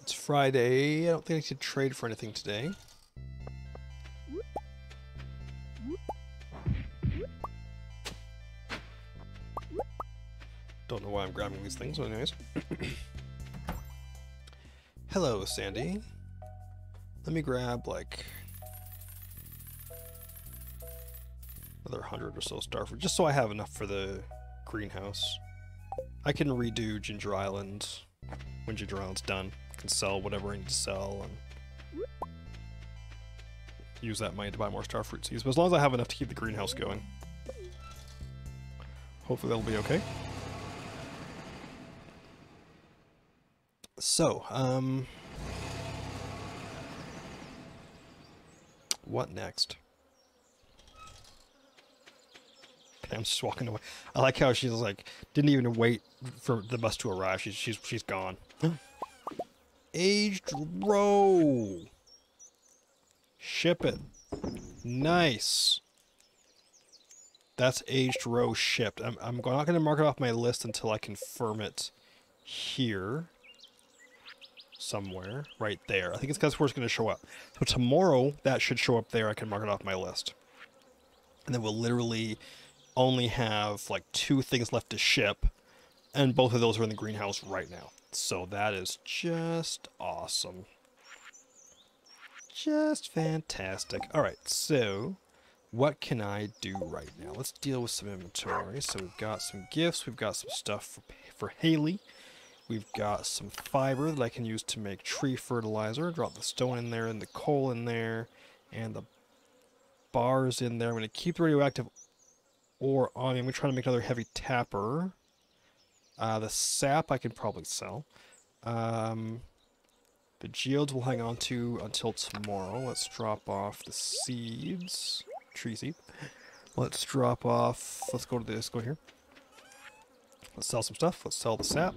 It's Friday. I don't think I should trade for anything today. Don't know why I'm grabbing these things, but anyways. (clears throat) Hello, Sandy. Let me grab, like, another hundred or so starfruit, just so I have enough for the greenhouse. I can redo Ginger Island when Ginger Island's done can sell whatever I need to sell and use that money to buy more starfruit seeds. But as long as I have enough to keep the greenhouse going, hopefully that'll be okay. So, um... What next? I'm just walking away. I like how she's like, didn't even wait for the bus to arrive. She's she's she's gone. (gasps) Aged roe. Ship it. Nice. That's aged roe shipped. I'm, I'm not going to mark it off my list until I confirm it here. Somewhere. Right there. I think it's because where it's going to show up. So tomorrow, that should show up there. I can mark it off my list. And then we'll literally only have like two things left to ship. And both of those are in the greenhouse right now. So that is just awesome. Just fantastic. Alright, so what can I do right now? Let's deal with some inventory. So we've got some gifts, we've got some stuff for, for Haley. We've got some fiber that I can use to make tree fertilizer. Drop the stone in there and the coal in there and the bars in there. I'm going to keep the radioactive ore on. Me. I'm going to try to make another heavy tapper. Uh, the sap I can probably sell. Um, the geodes we'll hang on to until tomorrow. Let's drop off the seeds. Tree seed. Let's drop off. Let's go to this. Go here. Let's sell some stuff. Let's sell the sap.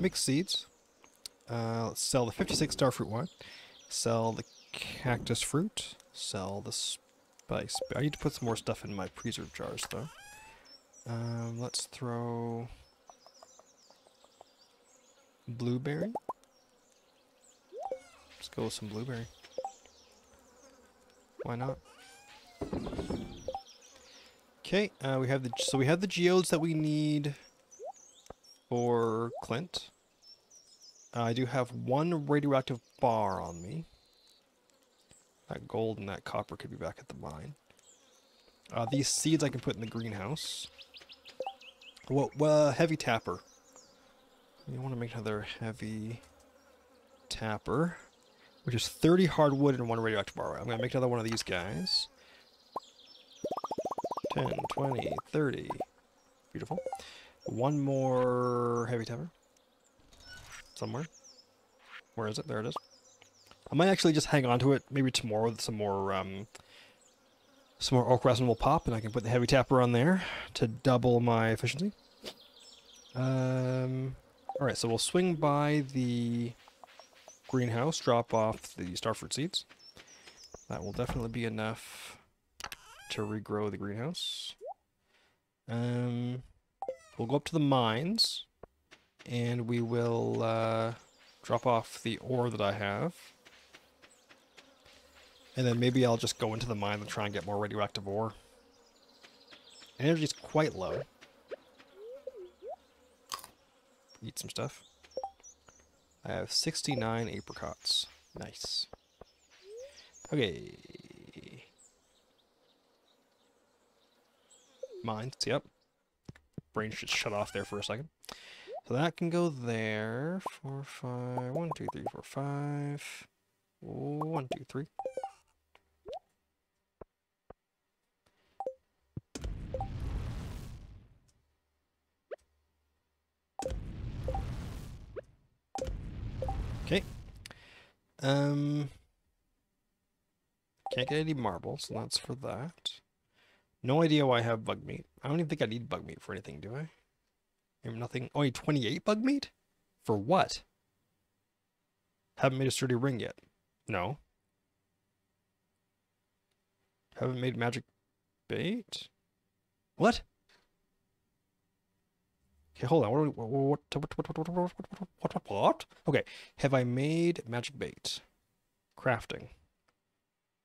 Mix seeds. Uh, let's sell the 56 starfruit wine. Sell the cactus fruit. Sell the spice. I need to put some more stuff in my preserve jars though. Um, let's throw blueberry. Let's go with some blueberry. Why not? Okay, uh, we have the so we have the geodes that we need for Clint. Uh, I do have one radioactive bar on me. That gold and that copper could be back at the mine. Uh, these seeds I can put in the greenhouse. What? Well, heavy tapper. You want to make another heavy tapper, which is 30 hardwood and one radioactive bar. I'm going to make another one of these guys. 10, 20, 30. Beautiful. One more heavy tapper. Somewhere. Where is it? There it is. I might actually just hang on to it maybe tomorrow with some more um, some more oak resin will pop and I can put the heavy tapper on there to double my efficiency. Um, Alright, so we'll swing by the greenhouse, drop off the starfruit seeds. That will definitely be enough to regrow the greenhouse. Um, we'll go up to the mines and we will uh, drop off the ore that I have. And then maybe I'll just go into the mine and try and get more radioactive ore. Energy's quite low. Eat some stuff. I have 69 apricots. Nice. Okay. Mines, yep. Brain should shut off there for a second. So that can go there. Four, five, one, two, three, four, five. One, two, three. Okay. Um, can't get any marbles, so that's for that. No idea why I have bug meat. I don't even think I need bug meat for anything, do I? I have nothing. Only 28 bug meat? For what? Haven't made a sturdy ring yet. No. Haven't made magic bait? What? Okay, hold on. What, what, what, what, what, what, what, what? Okay, have I made magic bait? Crafting.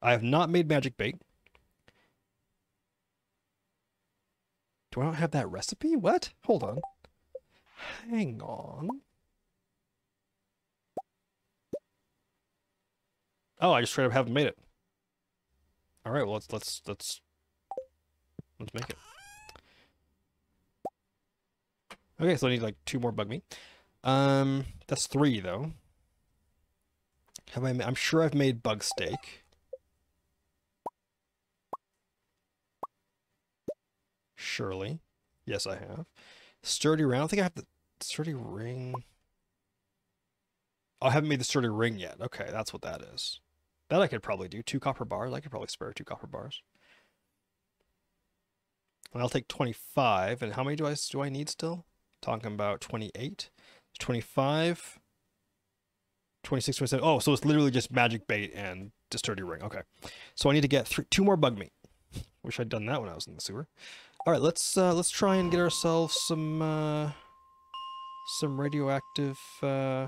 I have not made magic bait. Do I not have that recipe? What? Hold on. Hang on. Oh, I just straight up haven't made it. All right, well let's let's let's let's make it. Okay, so I need like two more bug meat. Um, that's three though. Have I? I'm sure I've made bug steak. Surely, yes, I have. Sturdy ring. I don't think I have the sturdy ring. Oh, I haven't made the sturdy ring yet. Okay, that's what that is. That I could probably do. Two copper bars. I could probably spare two copper bars. And I'll take 25. And how many do I do I need still? talking about 28, 25, 26, 27. Oh, so it's literally just magic bait and sturdy ring. Okay. So I need to get three, two more bug meat. (laughs) Wish I'd done that when I was in the sewer. All right, let's uh, let's try and get ourselves some uh, some radioactive. Uh,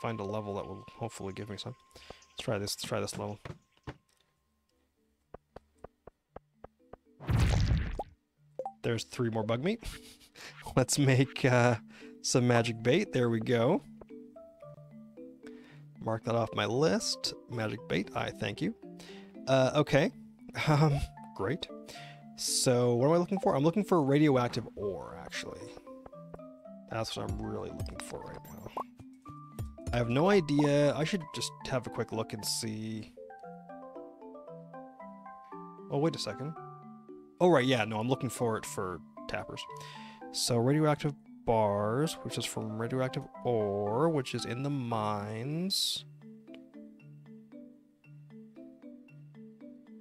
find a level that will hopefully give me some. Let's try this. Let's try this level. There's three more bug meat. (laughs) Let's make uh, some magic bait. There we go. Mark that off my list. Magic bait. I thank you. Uh, okay. (laughs) Um, great. So what am I looking for? I'm looking for radioactive ore, actually. That's what I'm really looking for right now. I have no idea. I should just have a quick look and see. Oh, wait a second. Oh, right, yeah, no, I'm looking for it for tappers. So radioactive bars, which is from radioactive ore, which is in the mines.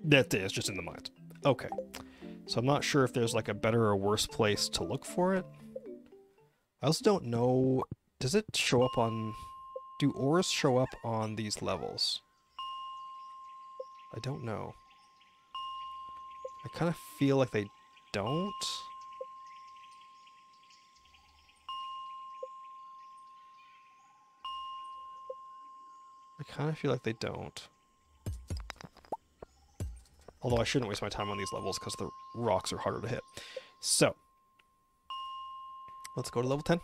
That is just in the mines. Okay. So I'm not sure if there's like a better or worse place to look for it. I also don't know, does it show up on, do ores show up on these levels? I don't know. I kind of feel like they don't. I kind of feel like they don't. Although I shouldn't waste my time on these levels because the rocks are harder to hit. So, let's go to level 10.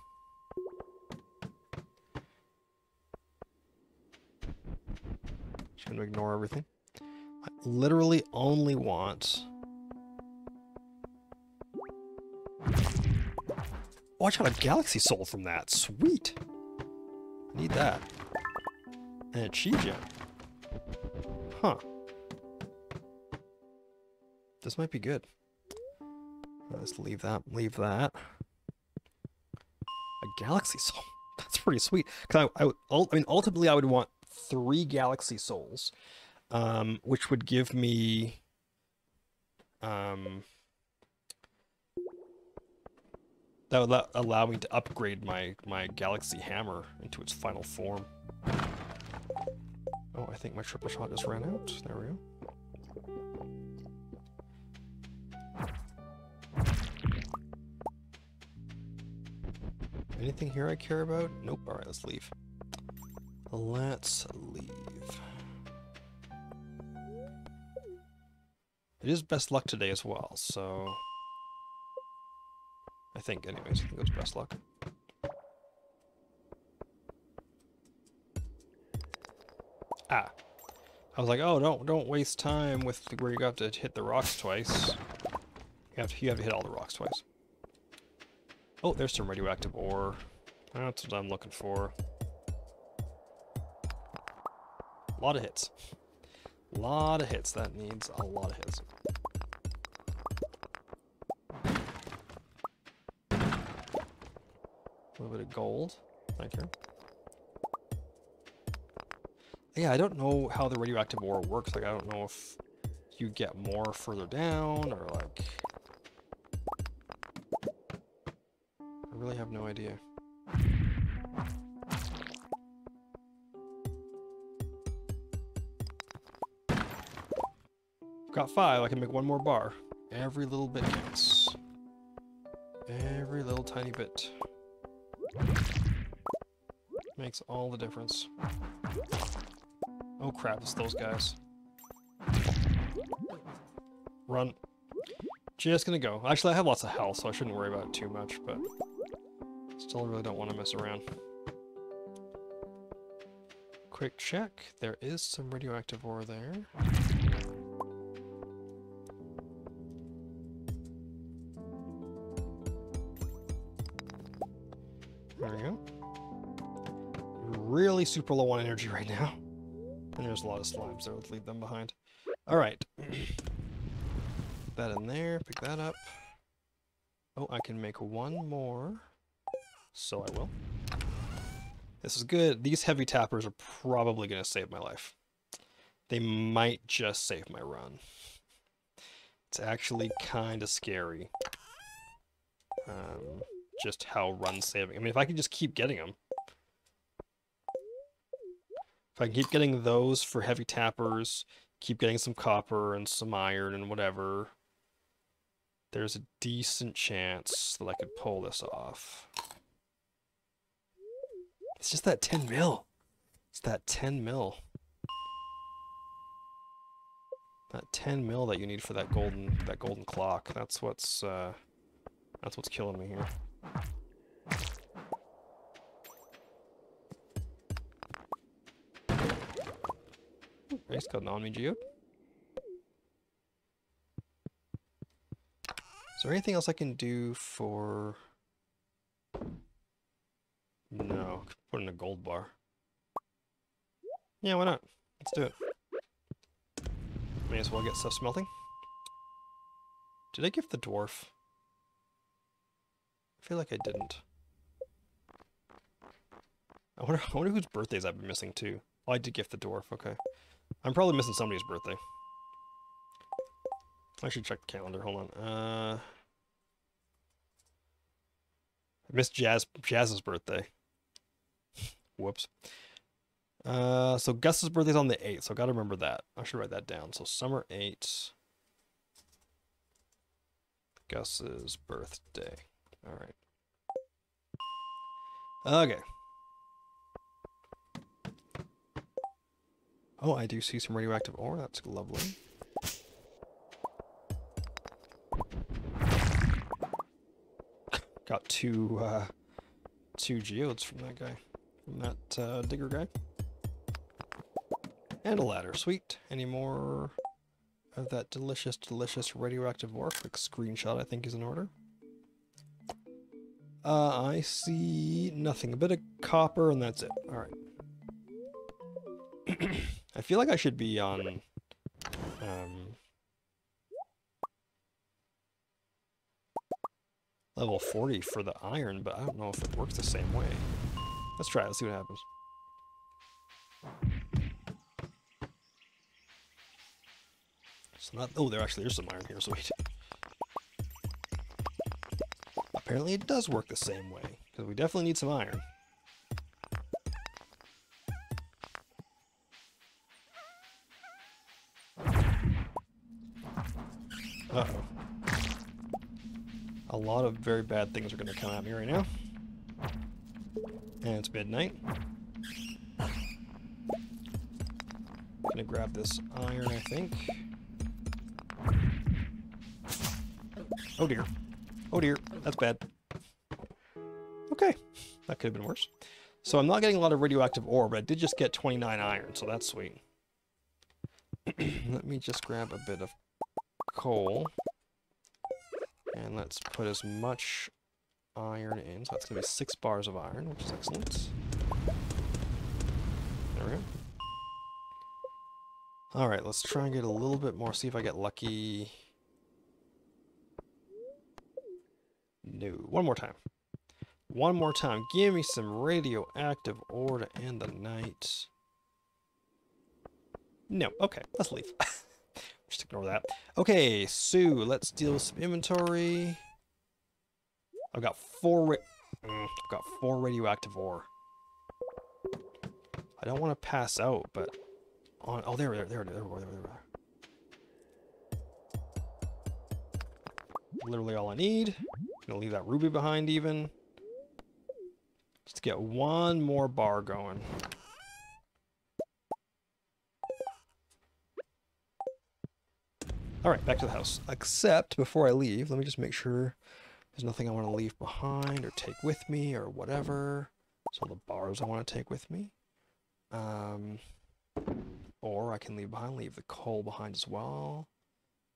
Just gonna ignore everything. I literally only want... I got a galaxy soul from that. Sweet. Need that. And a Qi gem. Huh. This might be good. Let's leave that. Leave that. A galaxy soul. (laughs) That's pretty sweet. Cause I, I, I mean, ultimately, I would want three galaxy souls, um, which would give me, um, that would allow me to upgrade my my galaxy hammer into its final form. Oh, I think my triple shot just ran out. There we go. Anything here I care about? Nope. Alright, let's leave. Let's leave. It is best luck today as well, so... I think, anyways. I think it's best luck. Ah. I was like, oh, don't don't waste time with where you have to hit the rocks twice. You have to, you have to hit all the rocks twice. Oh, there's some radioactive ore. That's what I'm looking for. A lot of hits. A lot of hits. That needs a lot of hits. A little bit of gold. Thank you. Yeah, I don't know how the radioactive ore works. Like, I don't know if you get more further down or like... have no idea. Got five, I can make one more bar. Every little bit counts. Every little tiny bit. Makes all the difference. Oh crap, it's those guys. Run. Just gonna go. Actually, I have lots of health, so I shouldn't worry about it too much, but... Still really don't want to mess around. Quick check. There is some radioactive ore there. There we go. Really super low on energy right now. And there's a lot of slimes there. Let's leave them behind. Alright. That in there. Pick that up. Oh, I can make one more so I will. This is good. These heavy tappers are probably going to save my life. They might just save my run. It's actually kind of scary. Um, just how run saving. I mean, if I can just keep getting them. If I can keep getting those for heavy tappers, keep getting some copper and some iron and whatever, there's a decent chance that I could pull this off. It's just that 10 mil. It's that 10 mil. That 10 mil that you need for that golden that golden clock. That's what's uh that's what's killing me here. Race got on me, Geode. Is there anything else I can do for no, put in a gold bar. Yeah, why not? Let's do it. May as well get stuff smelting. Did I give the dwarf? I feel like I didn't. I wonder, I wonder whose birthdays I've been missing too. Oh, I did gift the dwarf. Okay. I'm probably missing somebody's birthday. I should check the calendar. Hold on. Uh, I missed Jas Jas's birthday. Whoops. Uh, so Gus's birthday's on the 8th, so I gotta remember that. I should write that down. So summer 8. Gus's birthday. Alright. Okay. Oh, I do see some radioactive ore. That's lovely. Got two, uh, two geodes from that guy. From that, uh, digger guy. And a ladder. Sweet. Any more of that delicious, delicious radioactive ore? Quick screenshot, I think, is in order. Uh, I see nothing. A bit of copper, and that's it. Alright. (clears throat) I feel like I should be on... Um, level 40 for the iron, but I don't know if it works the same way. Let's try it. Let's see what happens. So not... Oh, there actually is some iron here. Sweet. Apparently it does work the same way, because we definitely need some iron. Uh-oh. A lot of very bad things are going to come at me right now. And it's midnight. Gonna grab this iron, I think. Oh dear. Oh dear, that's bad. Okay, that could have been worse. So I'm not getting a lot of radioactive ore, but I did just get 29 iron, so that's sweet. (clears throat) Let me just grab a bit of coal. And let's put as much iron in. So that's going to be six bars of iron, which is excellent. There we go. Alright, let's try and get a little bit more, see if I get lucky. No, one more time. One more time. Give me some radioactive ore to end the night. No, okay, let's leave. (laughs) Just ignore that. Okay, Sue, let's deal with some inventory. I've got four I've got four radioactive ore. I don't want to pass out, but on oh there there there there there there, there. Literally all I need. Gonna leave that ruby behind even. Just to get one more bar going. Alright, back to the house. Except, before I leave, let me just make sure there's nothing I want to leave behind or take with me or whatever. So the bars I want to take with me. Um, or I can leave behind, leave the coal behind as well.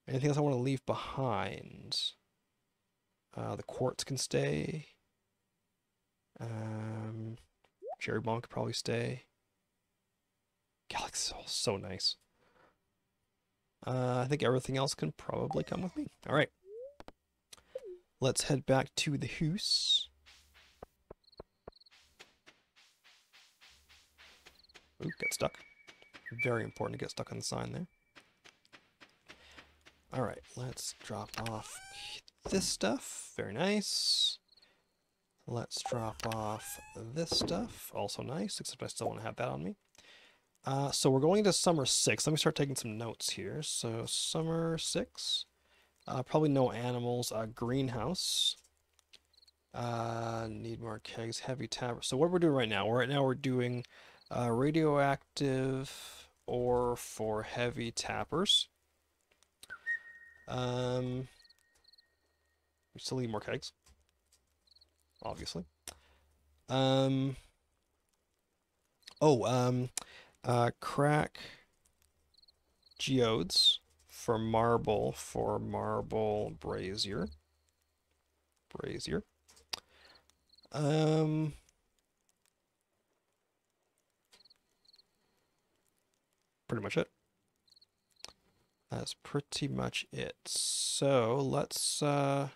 Anything else I want to leave behind? Uh, the quartz can stay. Um, cherry bomb could probably stay. Galaxy Soul, so nice. Uh, I think everything else can probably come with me. All right. Let's head back to the house. Ooh, get stuck. Very important to get stuck on the sign there. All right, let's drop off this stuff. Very nice. Let's drop off this stuff. Also nice, except I still want to have that on me. Uh, so we're going to summer six. Let me start taking some notes here. So summer six, uh, probably no animals. Uh, greenhouse. Uh, need more kegs. Heavy tab. So what we're doing right now? Right now we're doing uh, radioactive ore for heavy tappers. Um, we still need more kegs, obviously. Um. Oh, um, uh, crack geodes for marble for marble brazier. Brazier. Um. Pretty much it. That's pretty much it. So let's uh,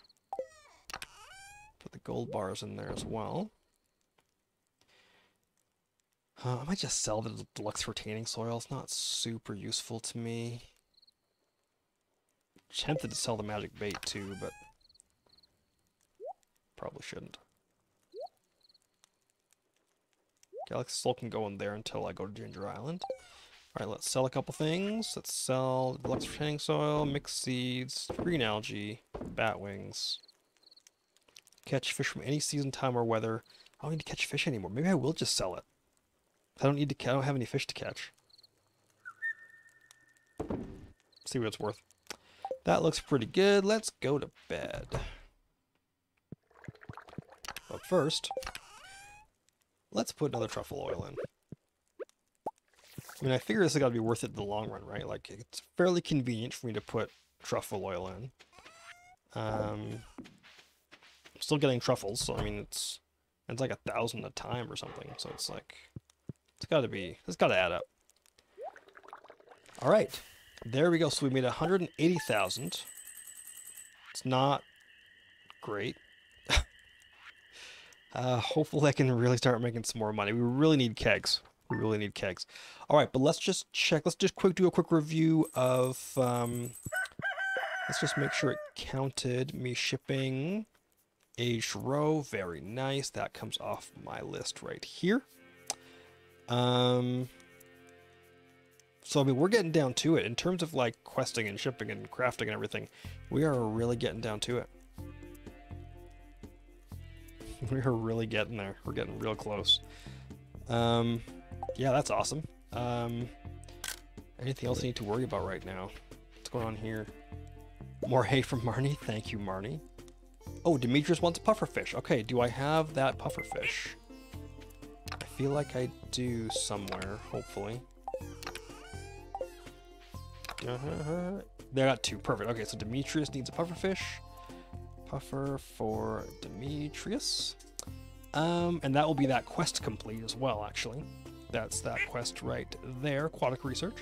put the gold bars in there as well. Uh, I might just sell the deluxe retaining soil. It's not super useful to me. Tempted to sell the magic bait too, but probably shouldn't. Galaxy Soul can go in there until I go to Ginger Island. Alright, let's sell a couple things. Let's sell deluxe retaining soil, mixed seeds, green algae, bat wings. Catch fish from any season, time, or weather. I don't need to catch fish anymore. Maybe I will just sell it. I don't need to. I don't have any fish to catch. See what it's worth. That looks pretty good. Let's go to bed. But first, let's put another truffle oil in. I mean, I figure this is got to be worth it in the long run, right? Like, it's fairly convenient for me to put truffle oil in. Um, I'm still getting truffles, so I mean, it's it's like a thousand a time or something. So it's like, it's got to be, it's got to add up. All right, there we go. So we made 180,000. It's not great. (laughs) uh, hopefully I can really start making some more money. We really need kegs. We really need kegs. All right, but let's just check. Let's just quick do a quick review of, um, let's just make sure it counted me shipping aged roe. Very nice. That comes off my list right here. Um, so, I mean, we're getting down to it. In terms of, like, questing and shipping and crafting and everything, we are really getting down to it. (laughs) We are really getting there. We're getting real close. Um, yeah, that's awesome. Um, anything else I need to worry about right now? What's going on here? More hay from Marnie. Thank you, Marnie. Oh, Demetrius wants a pufferfish. Okay, do I have that pufferfish? I feel like I do somewhere, hopefully. Uh -huh. They got two. Perfect. Okay, so Demetrius needs a pufferfish. Puffer for Demetrius. Um, and that will be that quest complete as well, actually. That's that quest right there, aquatic research.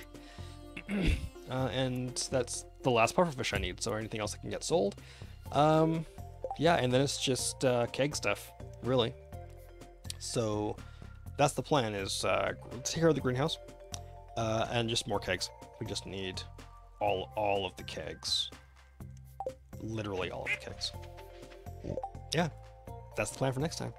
(clears throat) uh, and that's the last pufferfish I need, so anything else I can get sold. Um, yeah, and then it's just uh, keg stuff, really. So that's the plan: is uh, take care of the greenhouse, uh, and just more kegs. We just need all all of the kegs, literally all of the kegs. Yeah, that's the plan for next time.